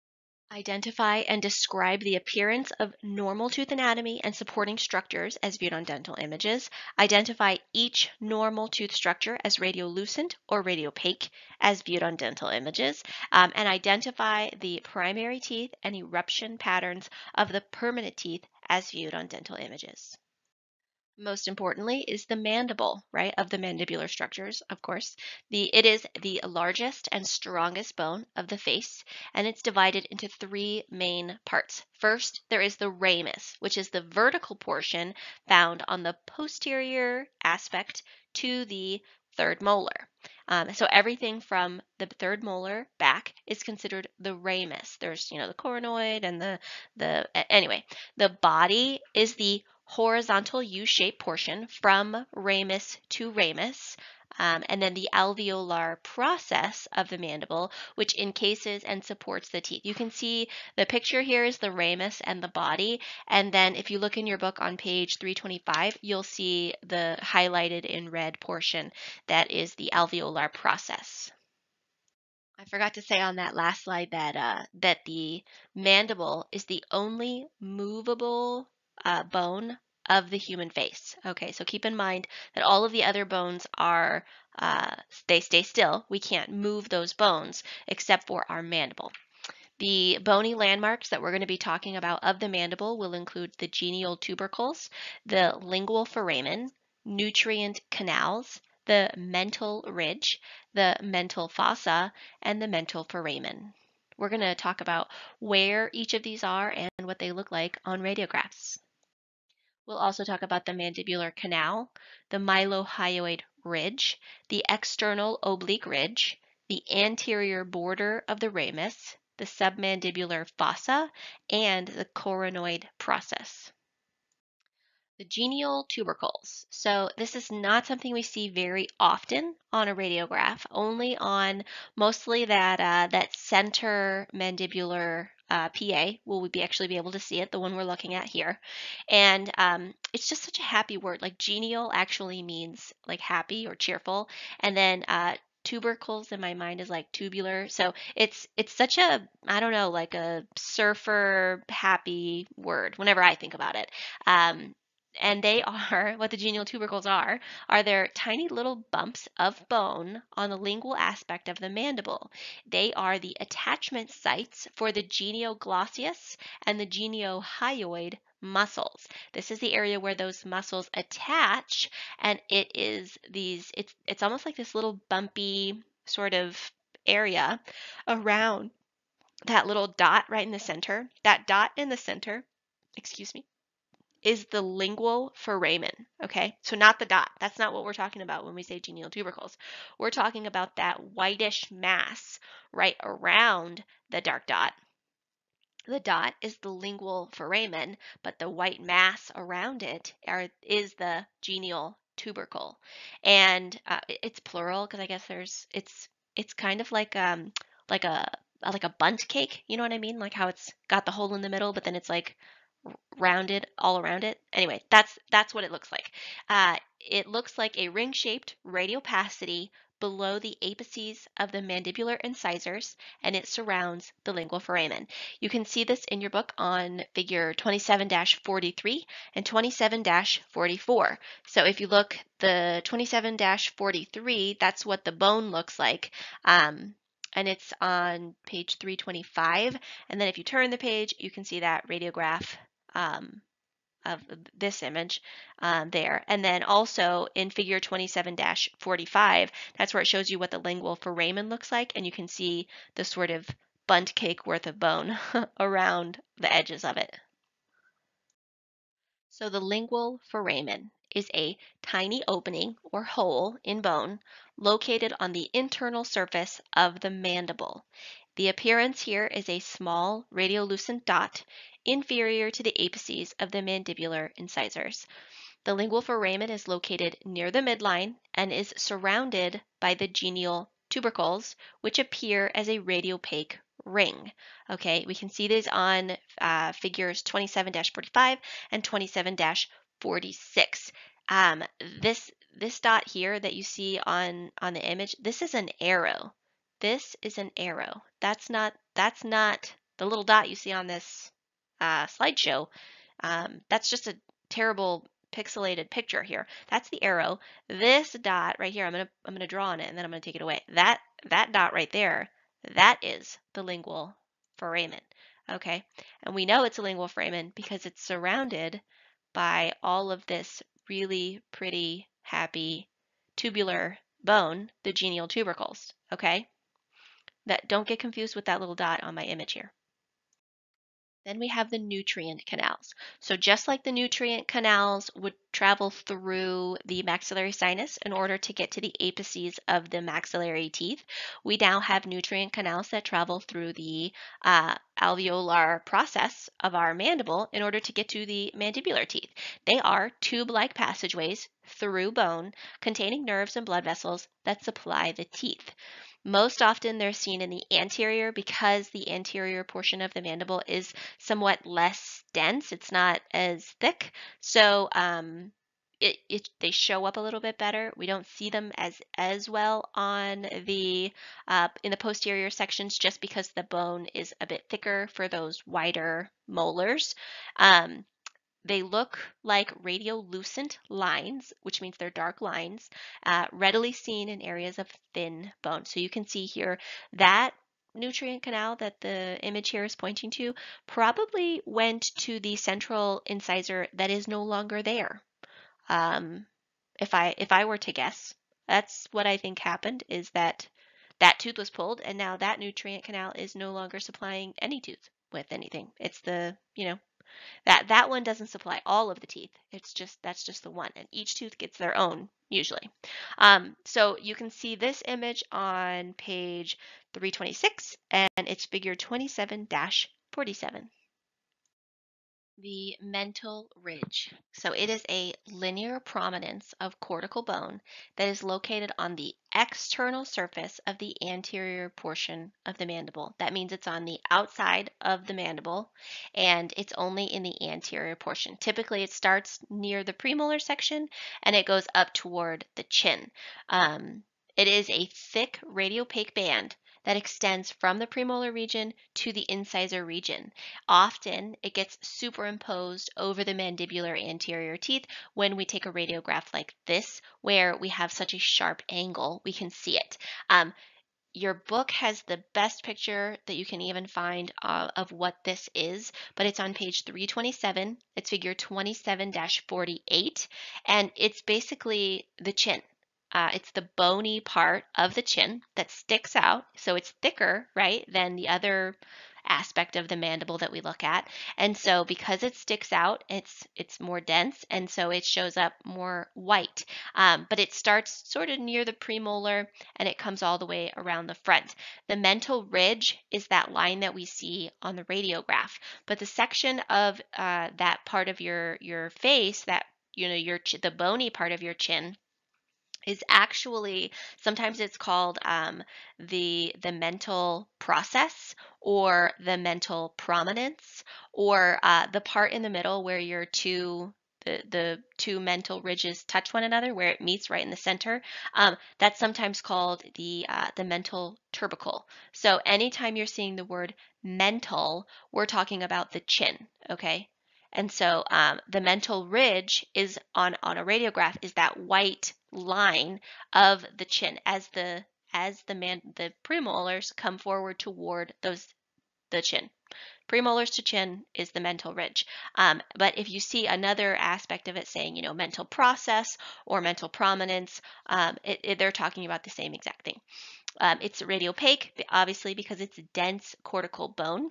Identify and describe the appearance of normal tooth anatomy and supporting structures as viewed on dental images. Identify each normal tooth structure as radiolucent or radiopaque as viewed on dental images. Um, and identify the primary teeth and eruption patterns of the permanent teeth as viewed on dental images. Most importantly is the mandible, right, of the mandibular structures, of course. The, it is the largest and strongest bone of the face, and it's divided into three main parts. First, there is the ramus, which is the vertical portion found on the posterior aspect to the third molar. Um, so everything from the third molar back is considered the ramus. There's, you know, the coronoid and the, the, anyway, the body is the horizontal U-shaped portion from ramus to ramus, um, and then the alveolar process of the mandible, which encases and supports the teeth. You can see the picture here is the ramus and the body, and then if you look in your book on page 325, you'll see the highlighted in red portion that is the alveolar process. I forgot to say on that last slide that uh, that the mandible is the only movable uh, bone of the human face. Okay, so keep in mind that all of the other bones are, uh, they stay still. We can't move those bones except for our mandible. The bony landmarks that we're going to be talking about of the mandible will include the genial tubercles, the lingual foramen, nutrient canals, the mental ridge, the mental fossa, and the mental foramen. We're going to talk about where each of these are and what they look like on radiographs. We'll also talk about the mandibular canal, the mylohyoid ridge, the external oblique ridge, the anterior border of the ramus, the submandibular fossa, and the coronoid process. The genial tubercles. So this is not something we see very often on a radiograph, only on mostly that uh, that center mandibular uh, PA will we be actually be able to see it, the one we're looking at here. And um, it's just such a happy word. Like genial actually means like happy or cheerful. And then uh, tubercles in my mind is like tubular. So it's it's such a I don't know like a surfer happy word whenever I think about it. Um, and they are what the genial tubercles are are there tiny little bumps of bone on the lingual aspect of the mandible. They are the attachment sites for the genioglossus and the geniohyoid muscles. This is the area where those muscles attach and it is these it's it's almost like this little bumpy sort of area around that little dot right in the center that dot in the center excuse me is the lingual foramen, okay? So not the dot. That's not what we're talking about when we say genial tubercles. We're talking about that whitish mass right around the dark dot. The dot is the lingual foramen, but the white mass around it are, is the genial tubercle. And uh, it's plural because I guess there's it's it's kind of like um like a like a Bundt cake, you know what I mean? Like how it's got the hole in the middle, but then it's like rounded all around it. Anyway, that's that's what it looks like. Uh, it looks like a ring-shaped radiopacity below the apices of the mandibular incisors, and it surrounds the lingual foramen. You can see this in your book on figure 27-43 and 27-44. So if you look the 27-43, that's what the bone looks like. Um, and it's on page 325. And then if you turn the page, you can see that radiograph um, of this image um, there. And then also in figure 27-45, that's where it shows you what the lingual foramen looks like. And you can see the sort of Bundt cake worth of bone around the edges of it. So the lingual foramen is a tiny opening or hole in bone located on the internal surface of the mandible. The appearance here is a small radiolucent dot inferior to the apices of the mandibular incisors. The lingual foramen is located near the midline and is surrounded by the genial tubercles, which appear as a radiopaque ring. Okay, we can see these on uh, figures 27-45 and 27-46. Um, this this dot here that you see on on the image, this is an arrow. This is an arrow. That's not that's not the little dot you see on this uh, slideshow. Um, that's just a terrible pixelated picture here. That's the arrow. This dot right here, I'm gonna I'm gonna draw on it and then I'm gonna take it away. That that dot right there, that is the lingual foramen. Okay, and we know it's a lingual foramen because it's surrounded by all of this really pretty, happy tubular bone, the genial tubercles. Okay, that don't get confused with that little dot on my image here. Then we have the nutrient canals. So just like the nutrient canals would travel through the maxillary sinus in order to get to the apices of the maxillary teeth, we now have nutrient canals that travel through the uh, alveolar process of our mandible in order to get to the mandibular teeth. They are tube-like passageways through bone containing nerves and blood vessels that supply the teeth. Most often they're seen in the anterior because the anterior portion of the mandible is somewhat less dense. It's not as thick. So um, it, it, they show up a little bit better. We don't see them as as well on the uh, in the posterior sections just because the bone is a bit thicker for those wider molars. Um, they look like radiolucent lines, which means they're dark lines, uh, readily seen in areas of thin bone. So you can see here that nutrient canal that the image here is pointing to probably went to the central incisor that is no longer there. Um, if I if I were to guess, that's what I think happened is that that tooth was pulled and now that nutrient canal is no longer supplying any tooth with anything. It's the, you know, that that one doesn't supply all of the teeth. It's just that's just the one, and each tooth gets their own usually. Um, so you can see this image on page 326, and it's figure 27-47 the mental ridge. So it is a linear prominence of cortical bone that is located on the external surface of the anterior portion of the mandible. That means it's on the outside of the mandible and it's only in the anterior portion. Typically it starts near the premolar section and it goes up toward the chin. Um, it is a thick radiopaque band that extends from the premolar region to the incisor region. Often it gets superimposed over the mandibular anterior teeth when we take a radiograph like this, where we have such a sharp angle, we can see it. Um, your book has the best picture that you can even find uh, of what this is, but it's on page 327. It's figure 27-48, and it's basically the chin. Uh, it's the bony part of the chin that sticks out, so it's thicker, right, than the other aspect of the mandible that we look at. And so because it sticks out, it's it's more dense, and so it shows up more white. Um, but it starts sort of near the premolar, and it comes all the way around the front. The mental ridge is that line that we see on the radiograph, but the section of uh, that part of your your face that you know your the bony part of your chin is actually sometimes it's called um, the the mental process or the mental prominence or uh, the part in the middle where your two the, the two mental ridges touch one another where it meets right in the center um, that's sometimes called the uh, the mental tubercle so anytime you're seeing the word mental we're talking about the chin okay and so um, the mental ridge is on, on a radiograph is that white line of the chin as the as the man the premolars come forward toward those the chin. Premolars to chin is the mental ridge. Um, but if you see another aspect of it saying, you know, mental process or mental prominence, um, it, it, they're talking about the same exact thing. Um, it's radiopaque, obviously, because it's dense cortical bone.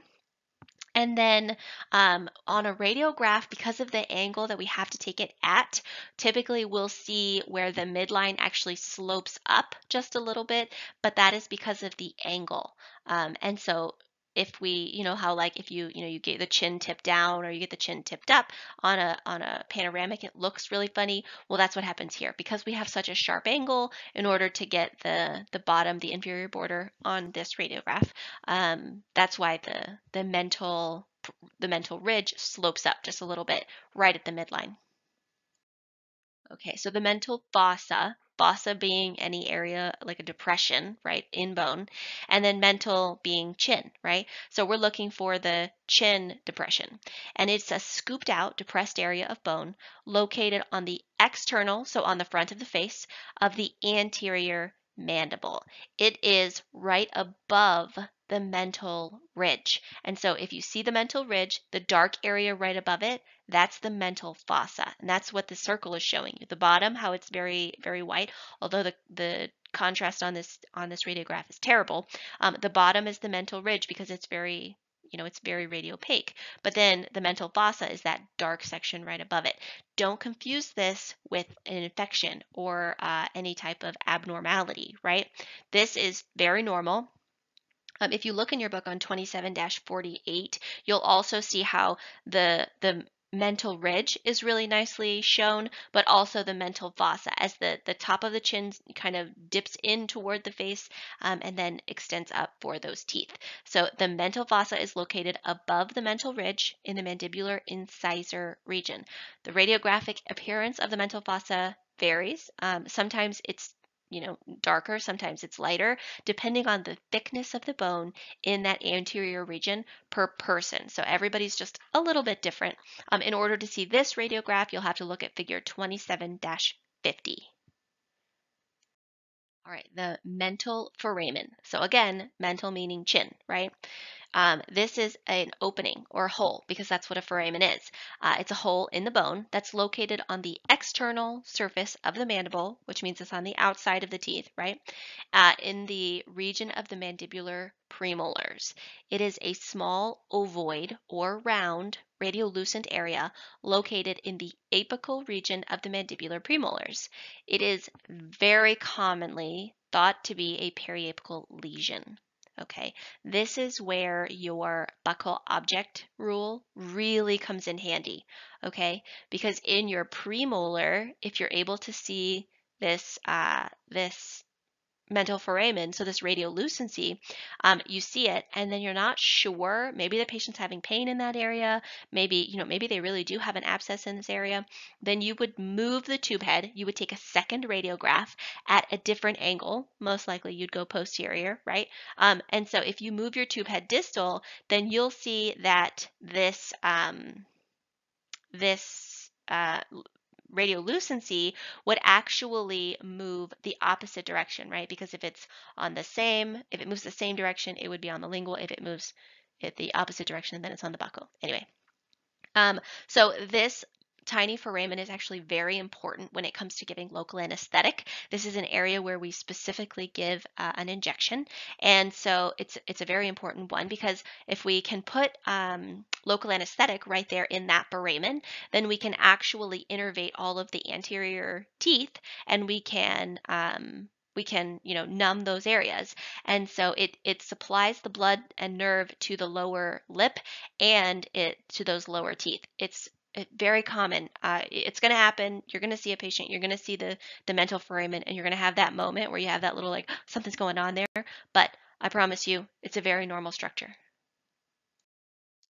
And then um, on a radiograph, because of the angle that we have to take it at, typically we'll see where the midline actually slopes up just a little bit, but that is because of the angle. Um, and so if we, you know, how like if you, you know, you get the chin tipped down or you get the chin tipped up on a on a panoramic, it looks really funny. Well, that's what happens here because we have such a sharp angle in order to get the the bottom, the inferior border on this radiograph. Um, that's why the the mental the mental ridge slopes up just a little bit right at the midline. Okay, so the mental fossa fossa being any area like a depression, right, in bone, and then mental being chin, right? So we're looking for the chin depression. And it's a scooped out, depressed area of bone located on the external, so on the front of the face, of the anterior mandible. It is right above the mental ridge. And so if you see the mental ridge, the dark area right above it, that's the mental fossa. And that's what the circle is showing you. The bottom, how it's very, very white, although the, the contrast on this on this radiograph is terrible. Um, the bottom is the mental ridge because it's very you know, it's very radiopaque. But then the mental fossa is that dark section right above it. Don't confuse this with an infection or uh, any type of abnormality, right? This is very normal. Um, if you look in your book on 27-48, you'll also see how the the mental ridge is really nicely shown, but also the mental fossa as the, the top of the chin kind of dips in toward the face um, and then extends up for those teeth. So the mental fossa is located above the mental ridge in the mandibular incisor region. The radiographic appearance of the mental fossa varies. Um, sometimes it's you know, darker, sometimes it's lighter, depending on the thickness of the bone in that anterior region per person. So everybody's just a little bit different. Um, in order to see this radiograph, you'll have to look at figure 27-50. All right, the mental foramen. So again, mental meaning chin, right? Um, this is an opening or a hole because that's what a foramen is. Uh, it's a hole in the bone that's located on the external surface of the mandible, which means it's on the outside of the teeth, right? Uh, in the region of the mandibular premolars. It is a small ovoid or round radiolucent area located in the apical region of the mandibular premolars. It is very commonly thought to be a periapical lesion. Okay, this is where your buccal object rule really comes in handy. Okay, because in your premolar, if you're able to see this uh, this mental foramen, so this radiolucency, um, you see it and then you're not sure, maybe the patient's having pain in that area, maybe, you know, maybe they really do have an abscess in this area, then you would move the tube head, you would take a second radiograph at a different angle, most likely you'd go posterior, right? Um, and so if you move your tube head distal, then you'll see that this, um, this uh, radiolucency would actually move the opposite direction, right? Because if it's on the same, if it moves the same direction, it would be on the lingual. If it moves it the opposite direction, then it's on the buccal. Anyway, um, so this tiny foramen is actually very important when it comes to giving local anesthetic. This is an area where we specifically give uh, an injection, and so it's it's a very important one because if we can put um, local anesthetic right there in that foramen, then we can actually innervate all of the anterior teeth, and we can um, we can you know numb those areas. And so it it supplies the blood and nerve to the lower lip and it to those lower teeth. It's very common. Uh, it's going to happen. You're going to see a patient. You're going to see the the mental foramen, and you're going to have that moment where you have that little like something's going on there. But I promise you, it's a very normal structure.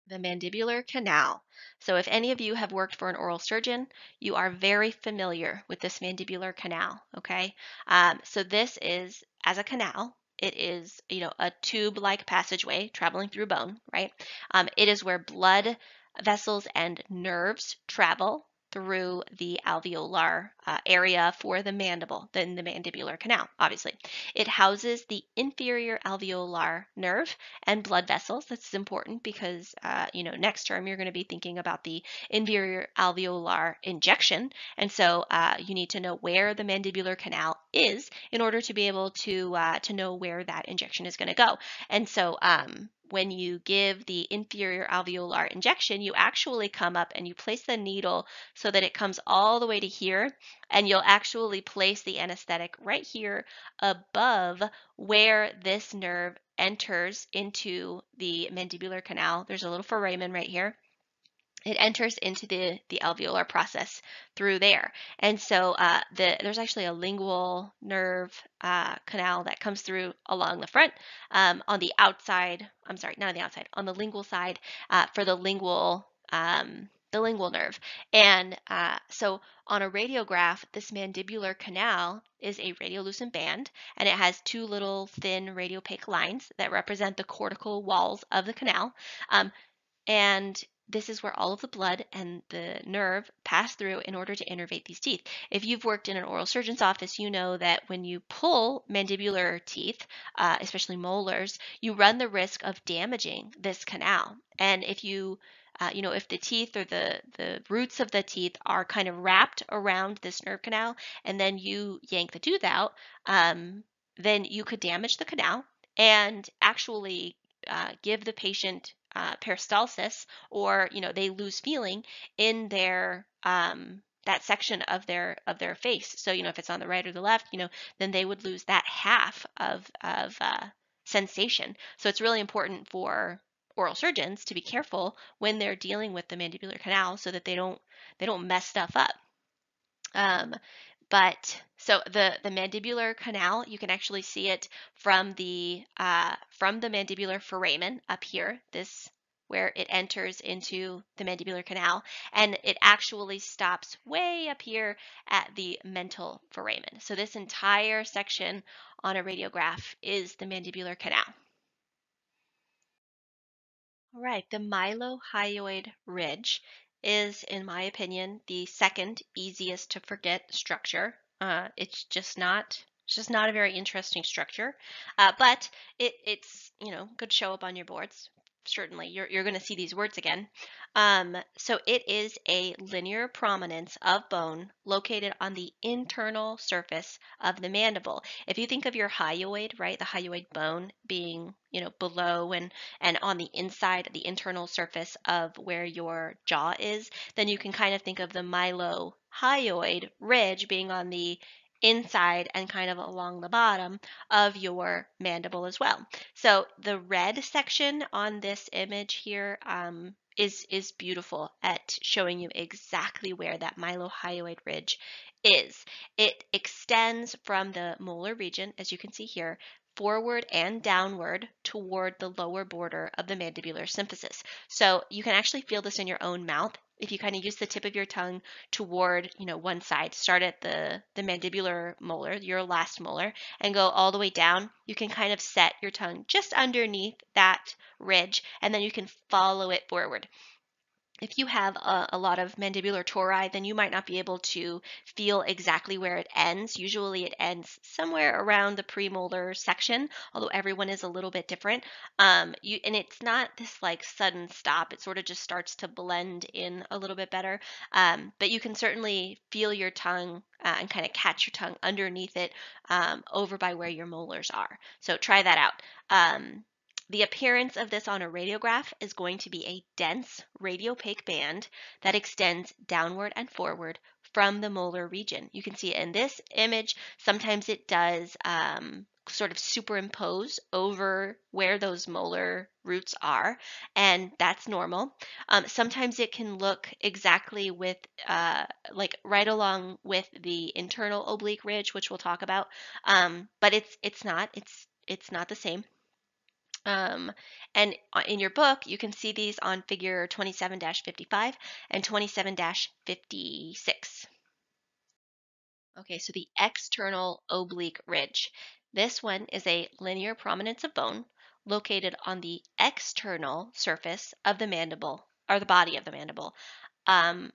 The mandibular canal. So if any of you have worked for an oral surgeon, you are very familiar with this mandibular canal. Okay. Um, so this is as a canal. It is, you know, a tube-like passageway traveling through bone, right? Um, it is where blood vessels and nerves travel through the alveolar uh, area for the mandible, then the mandibular canal, obviously. It houses the inferior alveolar nerve and blood vessels. This is important because, uh, you know, next term you're going to be thinking about the inferior alveolar injection. And so uh, you need to know where the mandibular canal is in order to be able to, uh, to know where that injection is going to go. And so um, when you give the inferior alveolar injection, you actually come up and you place the needle so that it comes all the way to here, and you'll actually place the anesthetic right here above where this nerve enters into the mandibular canal. There's a little foramen right here it enters into the, the alveolar process through there. And so uh, the, there's actually a lingual nerve uh, canal that comes through along the front um, on the outside, I'm sorry, not on the outside, on the lingual side uh, for the lingual um, the lingual nerve. And uh, so on a radiograph, this mandibular canal is a radiolucent band, and it has two little thin radiopaque lines that represent the cortical walls of the canal. Um, and this is where all of the blood and the nerve pass through in order to innervate these teeth. If you've worked in an oral surgeon's office, you know that when you pull mandibular teeth, uh, especially molars, you run the risk of damaging this canal. And if you uh, you know, if the teeth or the, the roots of the teeth are kind of wrapped around this nerve canal and then you yank the tooth out, um, then you could damage the canal and actually uh, give the patient uh, peristalsis or you know they lose feeling in their um, that section of their of their face. So you know if it's on the right or the left you know then they would lose that half of of uh, sensation. So it's really important for oral surgeons to be careful when they're dealing with the mandibular canal so that they don't they don't mess stuff up. Um, but so the, the mandibular canal, you can actually see it from the, uh, from the mandibular foramen up here, this where it enters into the mandibular canal, and it actually stops way up here at the mental foramen. So this entire section on a radiograph is the mandibular canal. All right, the mylohyoid ridge is, in my opinion, the second easiest to forget structure. Uh, it's just not it's just not a very interesting structure, uh, but it, it's you know could show up on your boards certainly you're, you're going to see these words again. Um, so it is a linear prominence of bone located on the internal surface of the mandible. If you think of your hyoid, right, the hyoid bone being, you know, below and, and on the inside, the internal surface of where your jaw is, then you can kind of think of the mylohyoid ridge being on the inside and kind of along the bottom of your mandible as well. So the red section on this image here um, is is beautiful at showing you exactly where that mylohyoid ridge is. It extends from the molar region, as you can see here, forward and downward toward the lower border of the mandibular symphysis. So you can actually feel this in your own mouth if you kind of use the tip of your tongue toward, you know, one side, start at the, the mandibular molar, your last molar, and go all the way down, you can kind of set your tongue just underneath that ridge, and then you can follow it forward if you have a, a, lot of mandibular tori, then you might not be able to feel exactly where it ends. Usually it ends somewhere around the premolar section, although everyone is a little bit different. Um, you, and it's not this like sudden stop. It sort of just starts to blend in a little bit better. Um, but you can certainly feel your tongue uh, and kind of catch your tongue underneath it um, over by where your molars are. So try that out. Um, the appearance of this on a radiograph is going to be a dense radiopaque band that extends downward and forward from the molar region. You can see in this image, sometimes it does um, sort of superimpose over where those molar roots are, and that's normal. Um, sometimes it can look exactly with, uh, like right along with the internal oblique ridge, which we'll talk about, um, but it's it's not. It's it's not the same. Um, and uh, in your book, you can see these on figure 27-55 and 27-56. Okay, so the external oblique ridge. This one is a linear prominence of bone located on the external surface of the mandible, or the body of the mandible. Um,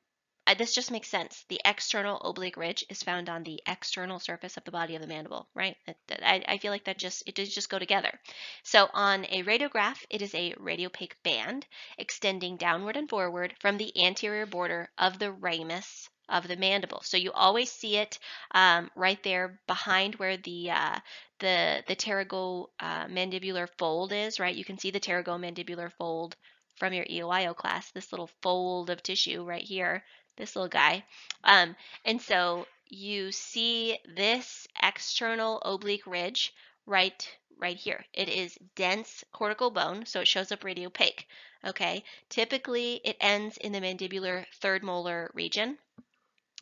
This just makes sense. The external oblique ridge is found on the external surface of the body of the mandible, right? I, I feel like that just, it does just go together. So on a radiograph, it is a radiopaque band extending downward and forward from the anterior border of the ramus of the mandible. So you always see it um, right there behind where the uh, the the pterygo uh, fold is, right? You can see the pterygo mandibular fold from your EOIO class, this little fold of tissue right here this little guy. Um, and so you see this external oblique ridge right right here. It is dense cortical bone, so it shows up radiopaque. Okay, typically it ends in the mandibular third molar region.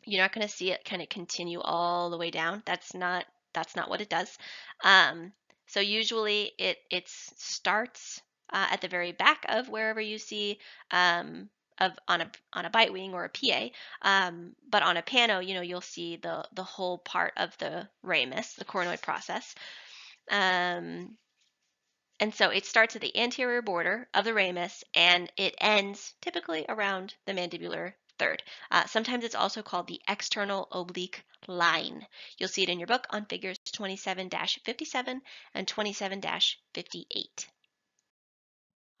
You're not going to see it kind of continue all the way down. That's not that's not what it does. Um, so usually it it starts uh, at the very back of wherever you see um, of on a on a bite wing or a PA. Um, but on a pano, you know, you'll see the the whole part of the ramus, the coronoid process. Um, and so it starts at the anterior border of the ramus and it ends typically around the mandibular third. Uh, sometimes it's also called the external oblique line. You'll see it in your book on figures 27-57 and 27-58.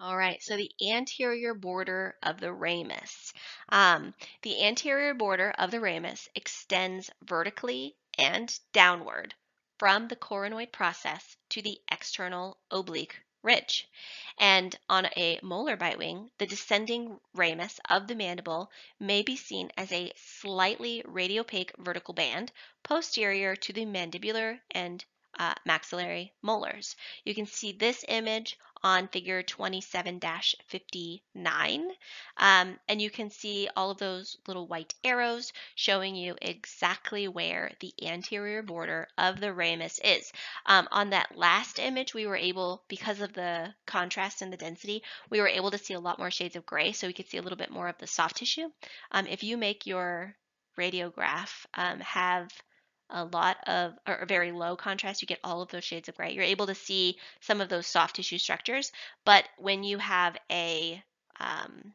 All right, so the anterior border of the ramus. Um, the anterior border of the ramus extends vertically and downward from the coronoid process to the external oblique ridge. And on a molar bite wing, the descending ramus of the mandible may be seen as a slightly radiopaque vertical band posterior to the mandibular and uh, maxillary molars. You can see this image on figure 27-59. Um, and you can see all of those little white arrows showing you exactly where the anterior border of the ramus is. Um, on that last image, we were able, because of the contrast and the density, we were able to see a lot more shades of gray, so we could see a little bit more of the soft tissue. Um, if you make your radiograph um, have a lot of or very low contrast, you get all of those shades of gray. You're able to see some of those soft tissue structures, but when you have a um,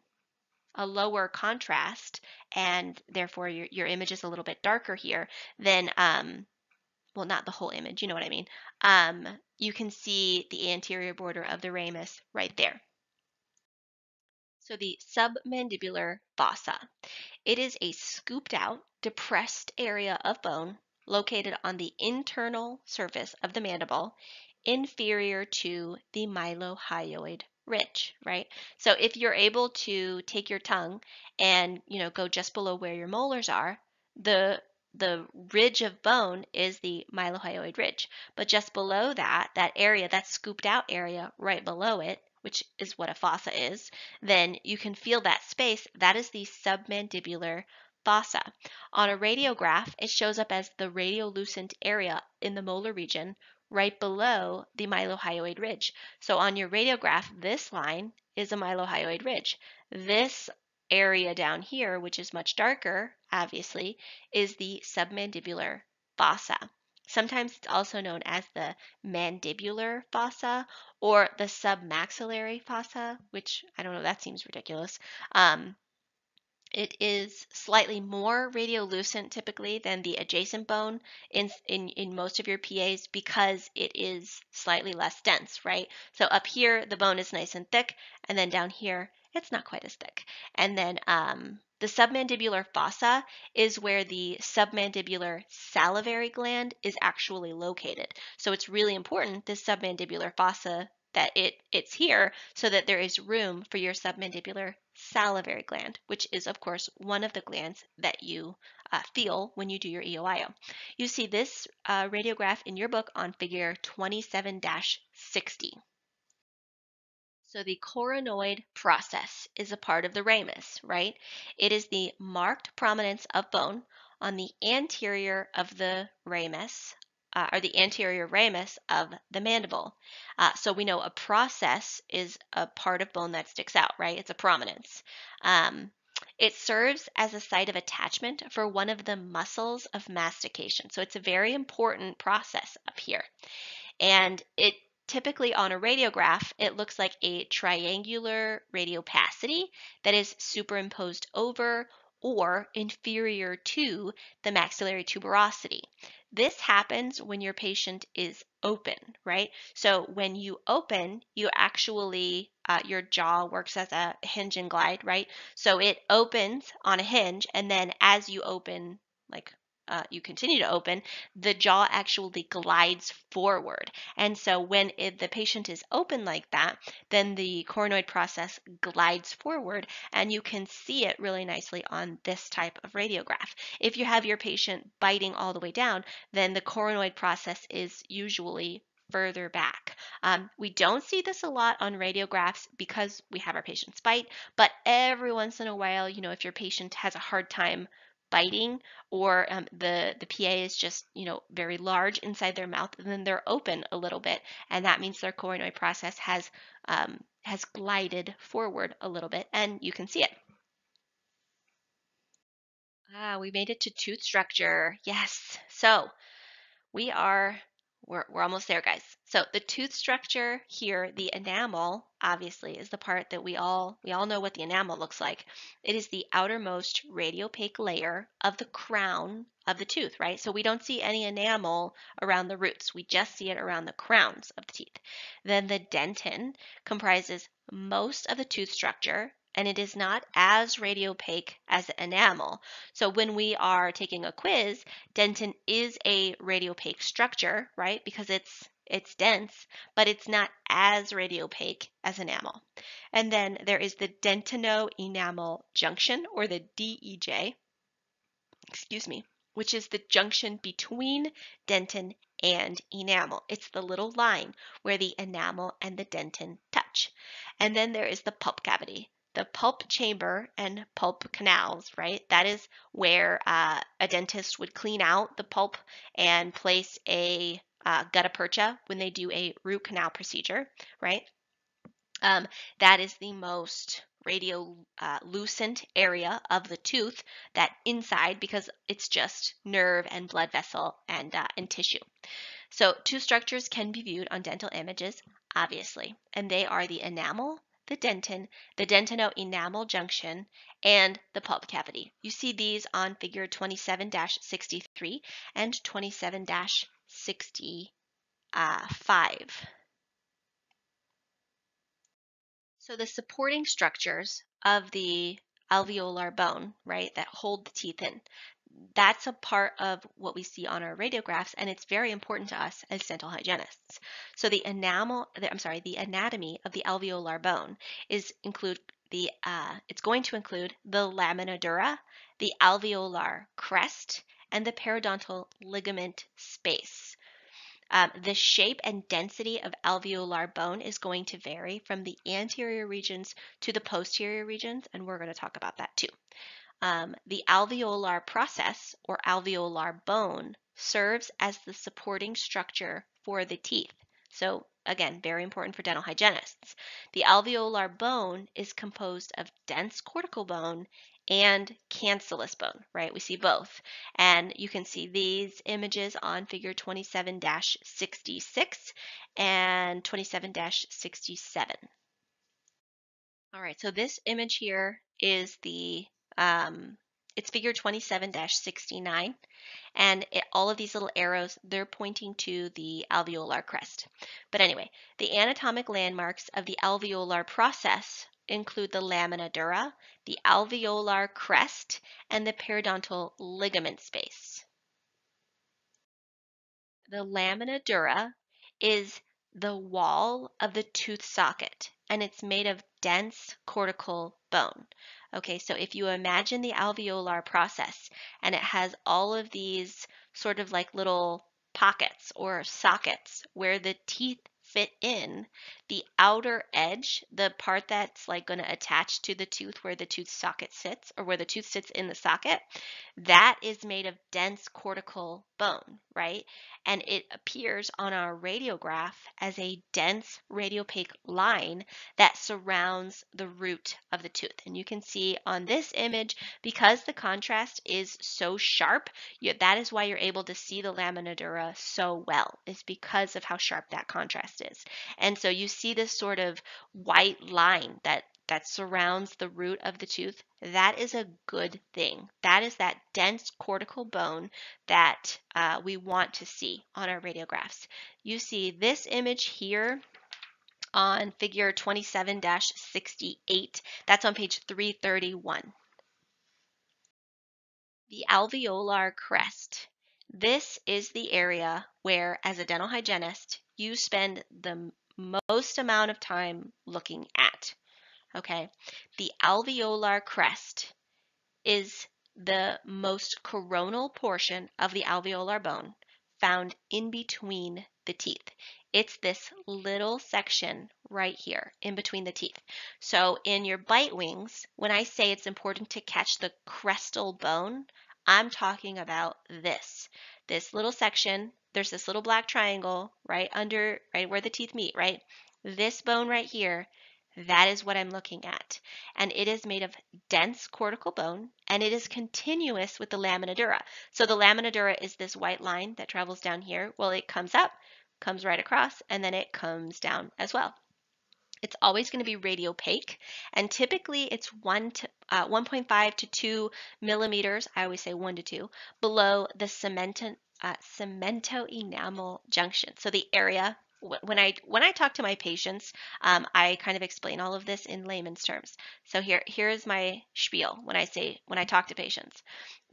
a lower contrast and therefore your, your image is a little bit darker here, then um, well, not the whole image, you know what I mean. Um, you can see the anterior border of the ramus right there. So the submandibular fossa. It is a scooped out, depressed area of bone located on the internal surface of the mandible inferior to the mylohyoid ridge, right? So if you're able to take your tongue and, you know, go just below where your molars are, the the ridge of bone is the mylohyoid ridge. But just below that, that area, that scooped out area right below it, which is what a fossa is, then you can feel that space. That is the submandibular fossa. On a radiograph, it shows up as the radiolucent area in the molar region right below the mylohyoid ridge. So on your radiograph, this line is a mylohyoid ridge. This area down here, which is much darker, obviously, is the submandibular fossa. Sometimes it's also known as the mandibular fossa or the submaxillary fossa, which I don't know, that seems ridiculous. Um, it is slightly more radiolucent typically than the adjacent bone in, in, in most of your PAs because it is slightly less dense, right? So up here, the bone is nice and thick, and then down here, it's not quite as thick. And then um, the submandibular fossa is where the submandibular salivary gland is actually located. So it's really important, this submandibular fossa, that it, it's here so that there is room for your submandibular salivary gland, which is, of course, one of the glands that you uh, feel when you do your EOIO. You see this uh, radiograph in your book on figure 27-60. So the coronoid process is a part of the ramus, right? It is the marked prominence of bone on the anterior of the ramus uh, or the anterior ramus of the mandible. Uh, so we know a process is a part of bone that sticks out, right? It's a prominence. Um, it serves as a site of attachment for one of the muscles of mastication. So it's a very important process up here. And it typically on a radiograph, it looks like a triangular radiopacity that is superimposed over or inferior to the maxillary tuberosity. This happens when your patient is open, right? So when you open, you actually, uh, your jaw works as a hinge and glide, right? So it opens on a hinge, and then as you open, like uh, you continue to open, the jaw actually glides forward. And so when it, the patient is open like that, then the coronoid process glides forward and you can see it really nicely on this type of radiograph. If you have your patient biting all the way down, then the coronoid process is usually further back. Um, we don't see this a lot on radiographs because we have our patients bite, but every once in a while, you know, if your patient has a hard time biting or um, the, the PA is just, you know, very large inside their mouth and then they're open a little bit. And that means their coronoid process has, um, has glided forward a little bit and you can see it. Ah, we made it to tooth structure. Yes. So we are we're, we're almost there, guys. So the tooth structure here, the enamel, obviously, is the part that we all we all know what the enamel looks like. It is the outermost radiopaque layer of the crown of the tooth, right? So we don't see any enamel around the roots. We just see it around the crowns of the teeth. Then the dentin comprises most of the tooth structure and it is not as radiopaque as enamel. So when we are taking a quiz, dentin is a radiopaque structure, right? Because it's it's dense, but it's not as radiopaque as enamel. And then there is the dentino-enamel junction, or the DEJ, excuse me, which is the junction between dentin and enamel. It's the little line where the enamel and the dentin touch. And then there is the pulp cavity the pulp chamber and pulp canals, right? That is where uh, a dentist would clean out the pulp and place a uh, gutta percha when they do a root canal procedure, right? Um, that is the most radiolucent uh, area of the tooth that inside because it's just nerve and blood vessel and, uh, and tissue. So two structures can be viewed on dental images, obviously, and they are the enamel the dentin, the dentino-enamel junction, and the pulp cavity. You see these on figure 27-63 and 27-65. So the supporting structures of the alveolar bone, right, that hold the teeth in, that's a part of what we see on our radiographs, and it's very important to us as dental hygienists. So the enamel, I'm sorry, the anatomy of the alveolar bone is include the, uh, it's going to include the lamina dura, the alveolar crest, and the periodontal ligament space. Um, the shape and density of alveolar bone is going to vary from the anterior regions to the posterior regions, and we're going to talk about that too. Um, the alveolar process or alveolar bone serves as the supporting structure for the teeth. So again, very important for dental hygienists. The alveolar bone is composed of dense cortical bone and cancellous bone, right? We see both. And you can see these images on figure 27-66 and 27-67. All right, so this image here is the, um, it's figure 27-69, and it, all of these little arrows, they're pointing to the alveolar crest. But anyway, the anatomic landmarks of the alveolar process include the lamina dura, the alveolar crest, and the periodontal ligament space. The lamina dura is the wall of the tooth socket and it's made of dense cortical bone. Okay, so if you imagine the alveolar process and it has all of these sort of like little pockets or sockets where the teeth fit in, the outer edge, the part that's like going to attach to the tooth where the tooth socket sits or where the tooth sits in the socket, that is made of dense cortical bone, right? And it appears on our radiograph as a dense radiopaque line that surrounds the root of the tooth. And you can see on this image, because the contrast is so sharp, you, that is why you're able to see the lamina dura so well, is because of how sharp that contrast is. And so you see this sort of white line that that surrounds the root of the tooth, that is a good thing. That is that dense cortical bone that uh, we want to see on our radiographs. You see this image here on figure 27-68. That's on page 331. The alveolar crest. This is the area where, as a dental hygienist, you spend the most amount of time looking at. Okay, the alveolar crest is the most coronal portion of the alveolar bone found in between the teeth. It's this little section right here in between the teeth. So in your bite wings, when I say it's important to catch the crestal bone, I'm talking about this. This little section, there's this little black triangle right under, right where the teeth meet, right? This bone right here that is what I'm looking at. And it is made of dense cortical bone and it is continuous with the lamina dura. So the lamina dura is this white line that travels down here. Well, it comes up, comes right across, and then it comes down as well. It's always going to be radiopaque, and typically it's 1 to uh, 1.5 to 2 millimeters, I always say 1 to 2, below the cemento, uh, cemento enamel junction. So the area when I when I talk to my patients, um, I kind of explain all of this in layman's terms. So here here is my spiel when I say when I talk to patients.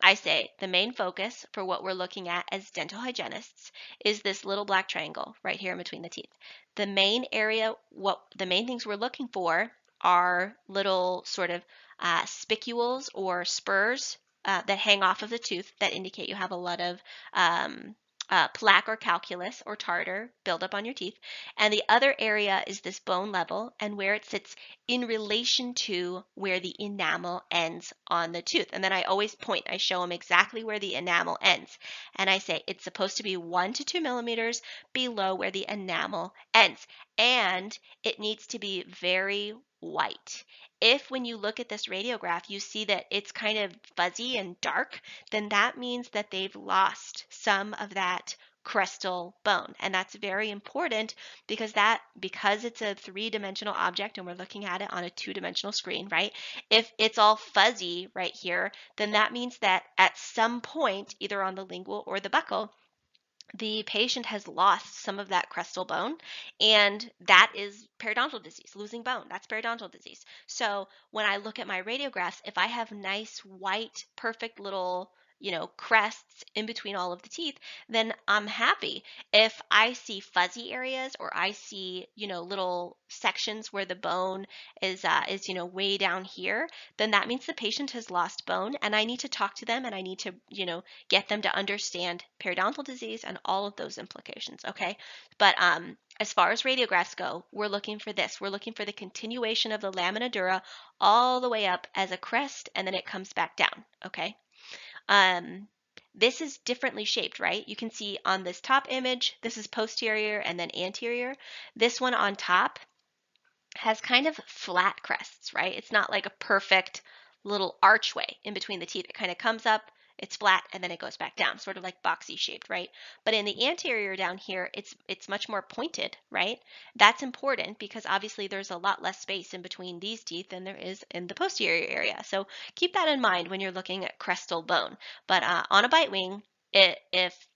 I say the main focus for what we're looking at as dental hygienists is this little black triangle right here in between the teeth. The main area, what the main things we're looking for are little sort of uh, spicules or spurs uh, that hang off of the tooth that indicate you have a lot of um, uh, plaque or calculus or tartar buildup on your teeth. And the other area is this bone level and where it sits in relation to where the enamel ends on the tooth. And then I always point, I show them exactly where the enamel ends. And I say it's supposed to be one to two millimeters below where the enamel ends. And it needs to be very white. If when you look at this radiograph, you see that it's kind of fuzzy and dark, then that means that they've lost some of that crestal bone. And that's very important because that because it's a three-dimensional object and we're looking at it on a two-dimensional screen, right? If it's all fuzzy right here, then that means that at some point, either on the lingual or the buccal, the patient has lost some of that crestal bone and that is periodontal disease losing bone that's periodontal disease. So when i look at my radiographs if i have nice white perfect little you know, crests in between all of the teeth, then I'm happy. If I see fuzzy areas or I see, you know, little sections where the bone is, uh, is, you know, way down here, then that means the patient has lost bone and I need to talk to them and I need to, you know, get them to understand periodontal disease and all of those implications, okay? But um, as far as radiographs go, we're looking for this. We're looking for the continuation of the lamina dura all the way up as a crest, and then it comes back down, okay? Um, this is differently shaped, right? You can see on this top image, this is posterior and then anterior. This one on top has kind of flat crests, right? It's not like a perfect little archway in between the teeth. It kind of comes up, it's flat and then it goes back down, sort of like boxy shaped, right? But in the anterior down here, it's it's much more pointed, right? That's important because obviously there's a lot less space in between these teeth than there is in the posterior area. So keep that in mind when you're looking at crestal bone. But uh, on a bite wing, it, if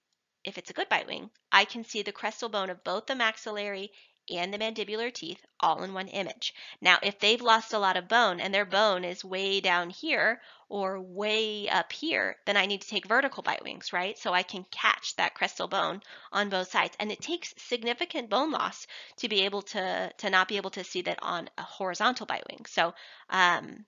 if it's a good bite wing, I can see the crestal bone of both the maxillary and the mandibular teeth all in one image. Now, if they've lost a lot of bone and their bone is way down here or way up here, then I need to take vertical bite wings, right? So I can catch that crestal bone on both sides. And it takes significant bone loss to be able to, to not be able to see that on a horizontal bite wing. So, um,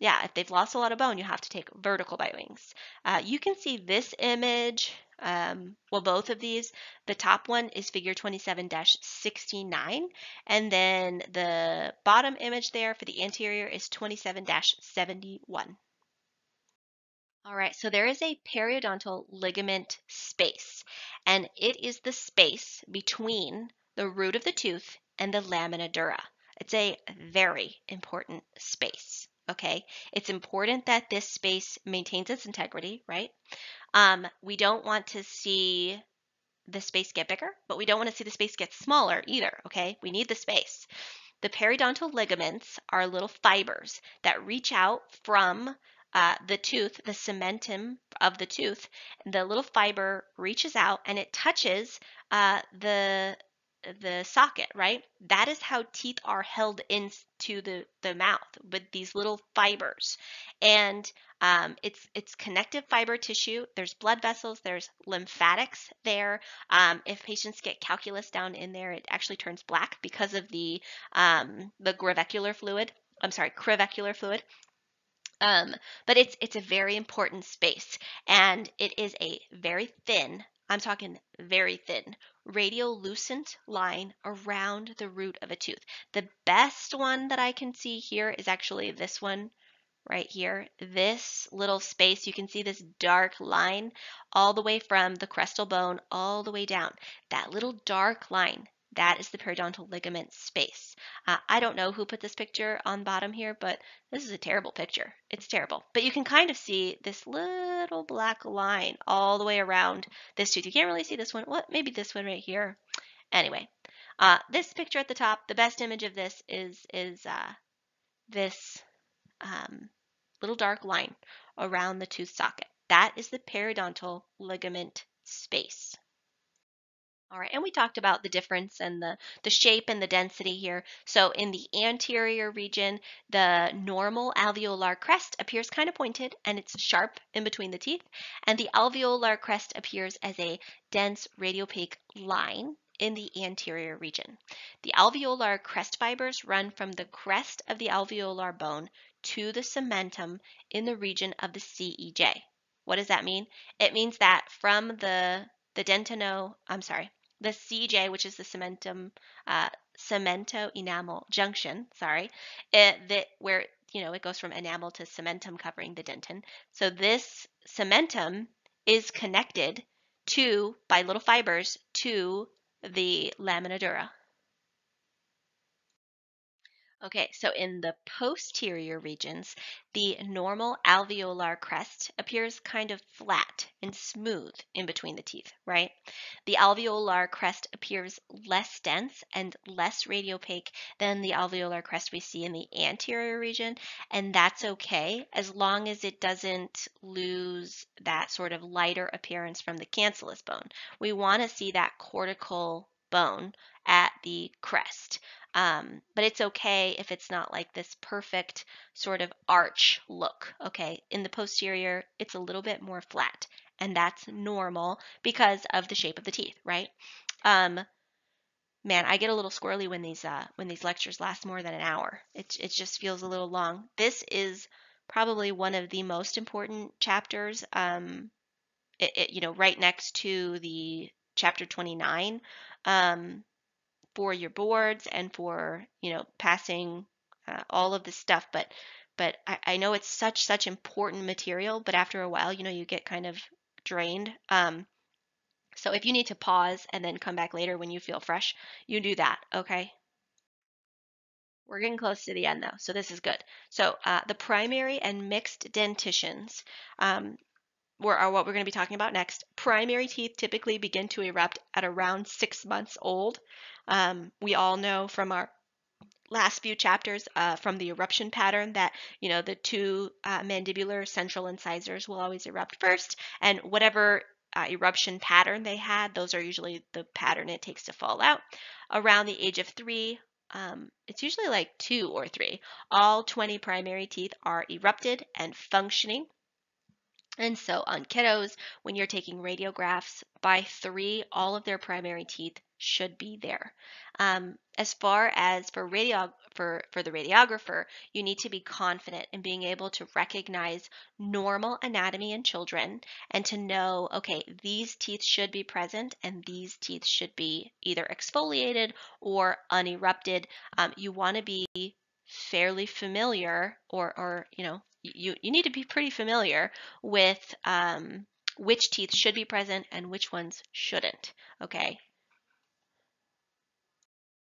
yeah, if they've lost a lot of bone, you have to take vertical bite wings. Uh, you can see this image, um, well, both of these. The top one is figure 27-69, and then the bottom image there for the anterior is 27-71. All right, so there is a periodontal ligament space, and it is the space between the root of the tooth and the lamina dura. It's a very important space okay? It's important that this space maintains its integrity, right? Um, we don't want to see the space get bigger, but we don't want to see the space get smaller either, okay? We need the space. The periodontal ligaments are little fibers that reach out from uh, the tooth, the cementum of the tooth. The little fiber reaches out and it touches uh, the the socket, right? That is how teeth are held into the, the mouth with these little fibers. And um, it's it's connective fiber tissue. There's blood vessels. There's lymphatics there. Um, if patients get calculus down in there, it actually turns black because of the um, the gravecular fluid. I'm sorry, crevicular fluid. Um, but it's it's a very important space, and it is a very thin. I'm talking very thin radiolucent line around the root of a tooth. The best one that I can see here is actually this one right here. This little space, you can see this dark line all the way from the crestal bone all the way down. That little dark line, that is the periodontal ligament space. Uh, I don't know who put this picture on bottom here, but this is a terrible picture. It's terrible. But you can kind of see this little black line all the way around this tooth. You can't really see this one. What? Maybe this one right here. Anyway, uh, this picture at the top, the best image of this is, is uh, this um, little dark line around the tooth socket. That is the periodontal ligament space. All right, and we talked about the difference and the, the shape and the density here. So in the anterior region, the normal alveolar crest appears kind of pointed and it's sharp in between the teeth. And the alveolar crest appears as a dense radiopaque line in the anterior region. The alveolar crest fibers run from the crest of the alveolar bone to the cementum in the region of the CEJ. What does that mean? It means that from the the dentino, I'm sorry, the CJ, which is the cementum, uh, cemento enamel junction, sorry, it, that where you know it goes from enamel to cementum covering the dentin. So this cementum is connected to by little fibers to the lamina dura. Okay, so in the posterior regions, the normal alveolar crest appears kind of flat and smooth in between the teeth, right? The alveolar crest appears less dense and less radiopaque than the alveolar crest we see in the anterior region, and that's okay as long as it doesn't lose that sort of lighter appearance from the cancellous bone. We want to see that cortical bone at the crest. Um, but it's okay if it's not like this perfect sort of arch look, okay? In the posterior, it's a little bit more flat, and that's normal because of the shape of the teeth, right? Um, man, I get a little squirrely when these uh, when these lectures last more than an hour. It it just feels a little long. This is probably one of the most important chapters. Um, it, it, you know, right next to the chapter 29. Um, for your boards and for you know passing uh, all of this stuff but but I, I know it's such such important material but after a while you know you get kind of drained um, so if you need to pause and then come back later when you feel fresh you do that okay we're getting close to the end though, so this is good. So uh, the primary and mixed dentitions um, are what we're going to be talking about next. Primary teeth typically begin to erupt at around six months old. Um, we all know from our last few chapters uh, from the eruption pattern that you know the two uh, mandibular central incisors will always erupt first and whatever uh, eruption pattern they had those are usually the pattern it takes to fall out around the age of three um, it's usually like two or three. All 20 primary teeth are erupted and functioning. And so on kiddos, when you're taking radiographs, by three, all of their primary teeth should be there. Um, as far as for radio for, for the radiographer, you need to be confident in being able to recognize normal anatomy in children and to know, okay, these teeth should be present and these teeth should be either exfoliated or unerupted. Um, you want to be fairly familiar or, or you know, you, you need to be pretty familiar with um, which teeth should be present and which ones shouldn't, okay?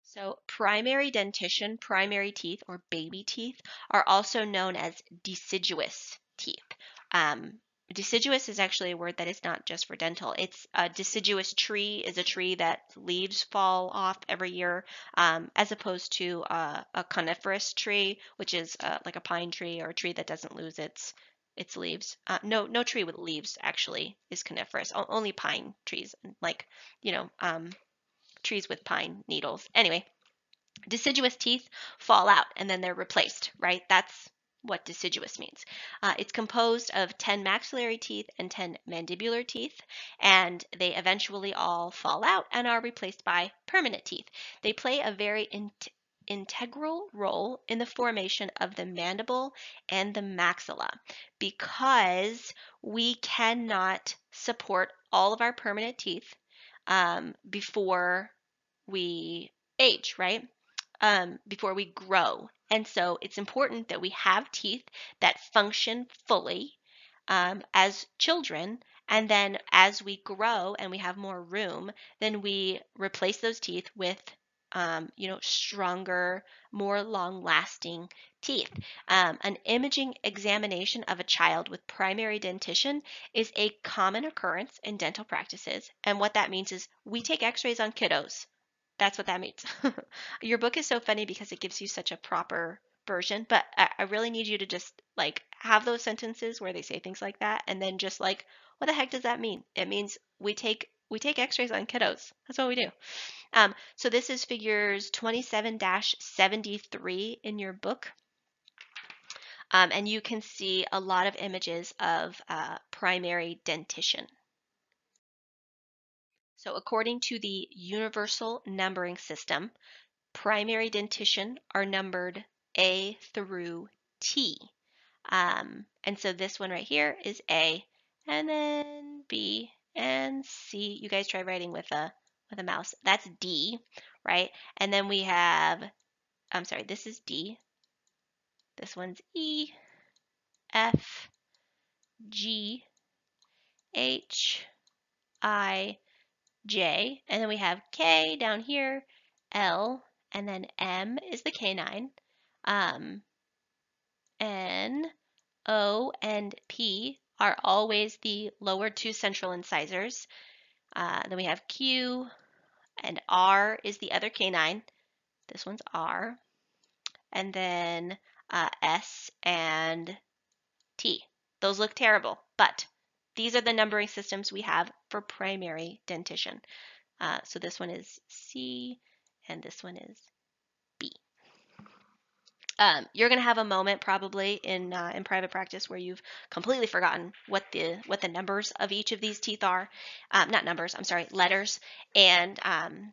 So primary dentition, primary teeth, or baby teeth, are also known as deciduous teeth. Um, deciduous is actually a word that is not just for dental. It's a deciduous tree is a tree that leaves fall off every year, um, as opposed to uh, a coniferous tree, which is uh, like a pine tree or a tree that doesn't lose its its leaves. Uh, no, no tree with leaves actually is coniferous. O only pine trees, like you know, um, trees with pine needles. Anyway, deciduous teeth fall out and then they're replaced, right? That's what deciduous means. Uh, it's composed of 10 maxillary teeth and 10 mandibular teeth, and they eventually all fall out and are replaced by permanent teeth. They play a very in integral role in the formation of the mandible and the maxilla because we cannot support all of our permanent teeth um, before we age, right? Um, before we grow. And so it's important that we have teeth that function fully um, as children. And then as we grow and we have more room, then we replace those teeth with um, you know, stronger, more long-lasting teeth. Um, an imaging examination of a child with primary dentition is a common occurrence in dental practices. And what that means is we take x-rays on kiddos. That's what that means. Your book is so funny because it gives you such a proper version, but I, I really need you to just like have those sentences where they say things like that and then just like, what the heck does that mean? It means we take we take x-rays on kiddos. That's what we do. Um, so this is figures 27-73 in your book. Um, and you can see a lot of images of uh, primary dentition. So according to the universal numbering system, primary dentition are numbered A through T. Um, and so this one right here is A, and then B, and C. You guys try writing with a with a mouse. That's D, right? And then we have, I'm sorry, this is D. This one's E, F, G, H, I, J, and then we have K down here, L, and then M is the canine. Um, N, O, and P are always the lower two central incisors. Uh, then we have Q and R is the other canine. This one's R. And then uh, S and T. Those look terrible, but these are the numbering systems we have for primary dentition. Uh, so this one is C and this one is B. um, you're going to have a moment probably in uh, in private practice where you've completely forgotten what the what the numbers of each of these teeth are. Um, not numbers, I'm sorry, letters. And um,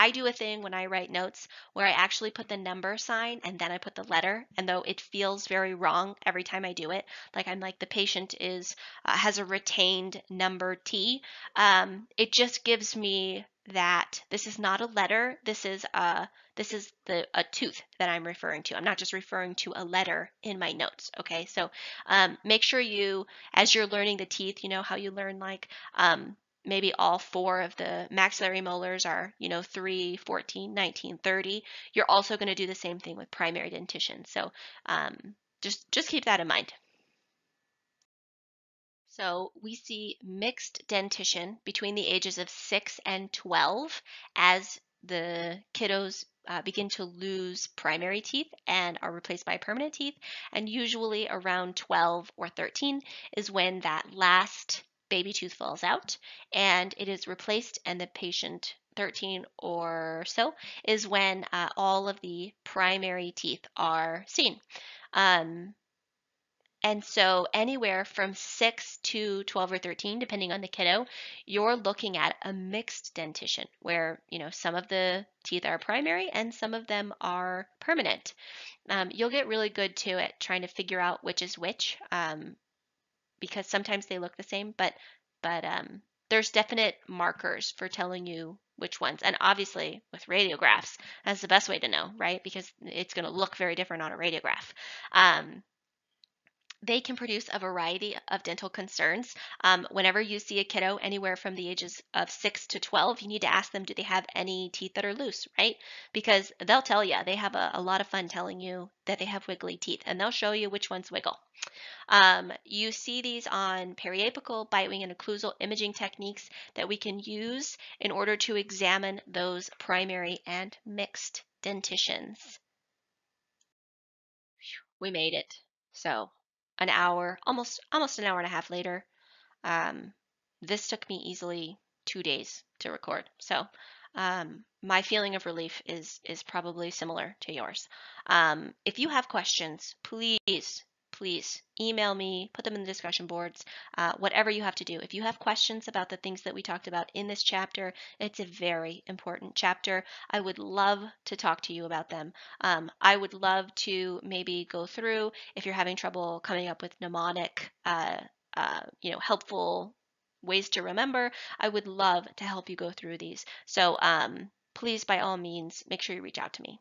I do a thing when I write notes where I actually put the number sign and then I put the letter. And though it feels very wrong every time I do it, like I'm like the patient is uh, has a retained number T, um, it just gives me that this is not a letter. This is a this is the a tooth that I'm referring to. I'm not just referring to a letter in my notes. Okay, so um, make sure you, as you're learning the teeth, you know how you learn like um, maybe all four of the maxillary molars are, you know, 3, 14, 19, 30. You're also going to do the same thing with primary dentition. So um, just just keep that in mind. So we see mixed dentition between the ages of 6 and 12 as the kiddos uh, begin to lose primary teeth and are replaced by permanent teeth. And usually around 12 or 13 is when that last baby tooth falls out and it is replaced and the patient 13 or so is when uh, all of the primary teeth are seen. Um, and so anywhere from 6 to 12 or 13, depending on the kiddo, you're looking at a mixed dentition where, you know, some of the teeth are primary and some of them are permanent. Um, you'll get really good to at trying to figure out which is which um, because sometimes they look the same, but but um, there's definite markers for telling you which ones. And obviously, with radiographs, that's the best way to know, right? Because it's going to look very different on a radiograph. Um, they can produce a variety of dental concerns. Um, whenever you see a kiddo anywhere from the ages of 6 to 12, you need to ask them, do they have any teeth that are loose, right? Because they'll tell you, they have a, a lot of fun telling you that they have wiggly teeth, and they'll show you which ones wiggle. Um, you see these on periapical, bite wing, and occlusal imaging techniques that we can use in order to examine those primary and mixed dentitions. We made it. So an hour, almost almost an hour and a half later. Um, this took me easily two days to record. So um, my feeling of relief is is probably similar to yours. Um, if you have questions, please please email me, put them in the discussion boards, uh, whatever you have to do. If you have questions about the things that we talked about in this chapter, it's a very important chapter. I would love to talk to you about them. Um, I would love to maybe go through if you're having trouble coming up with mnemonic, uh, uh, you know, helpful ways to remember. I would love to help you go through these. So um, please, by all means, make sure you reach out to me.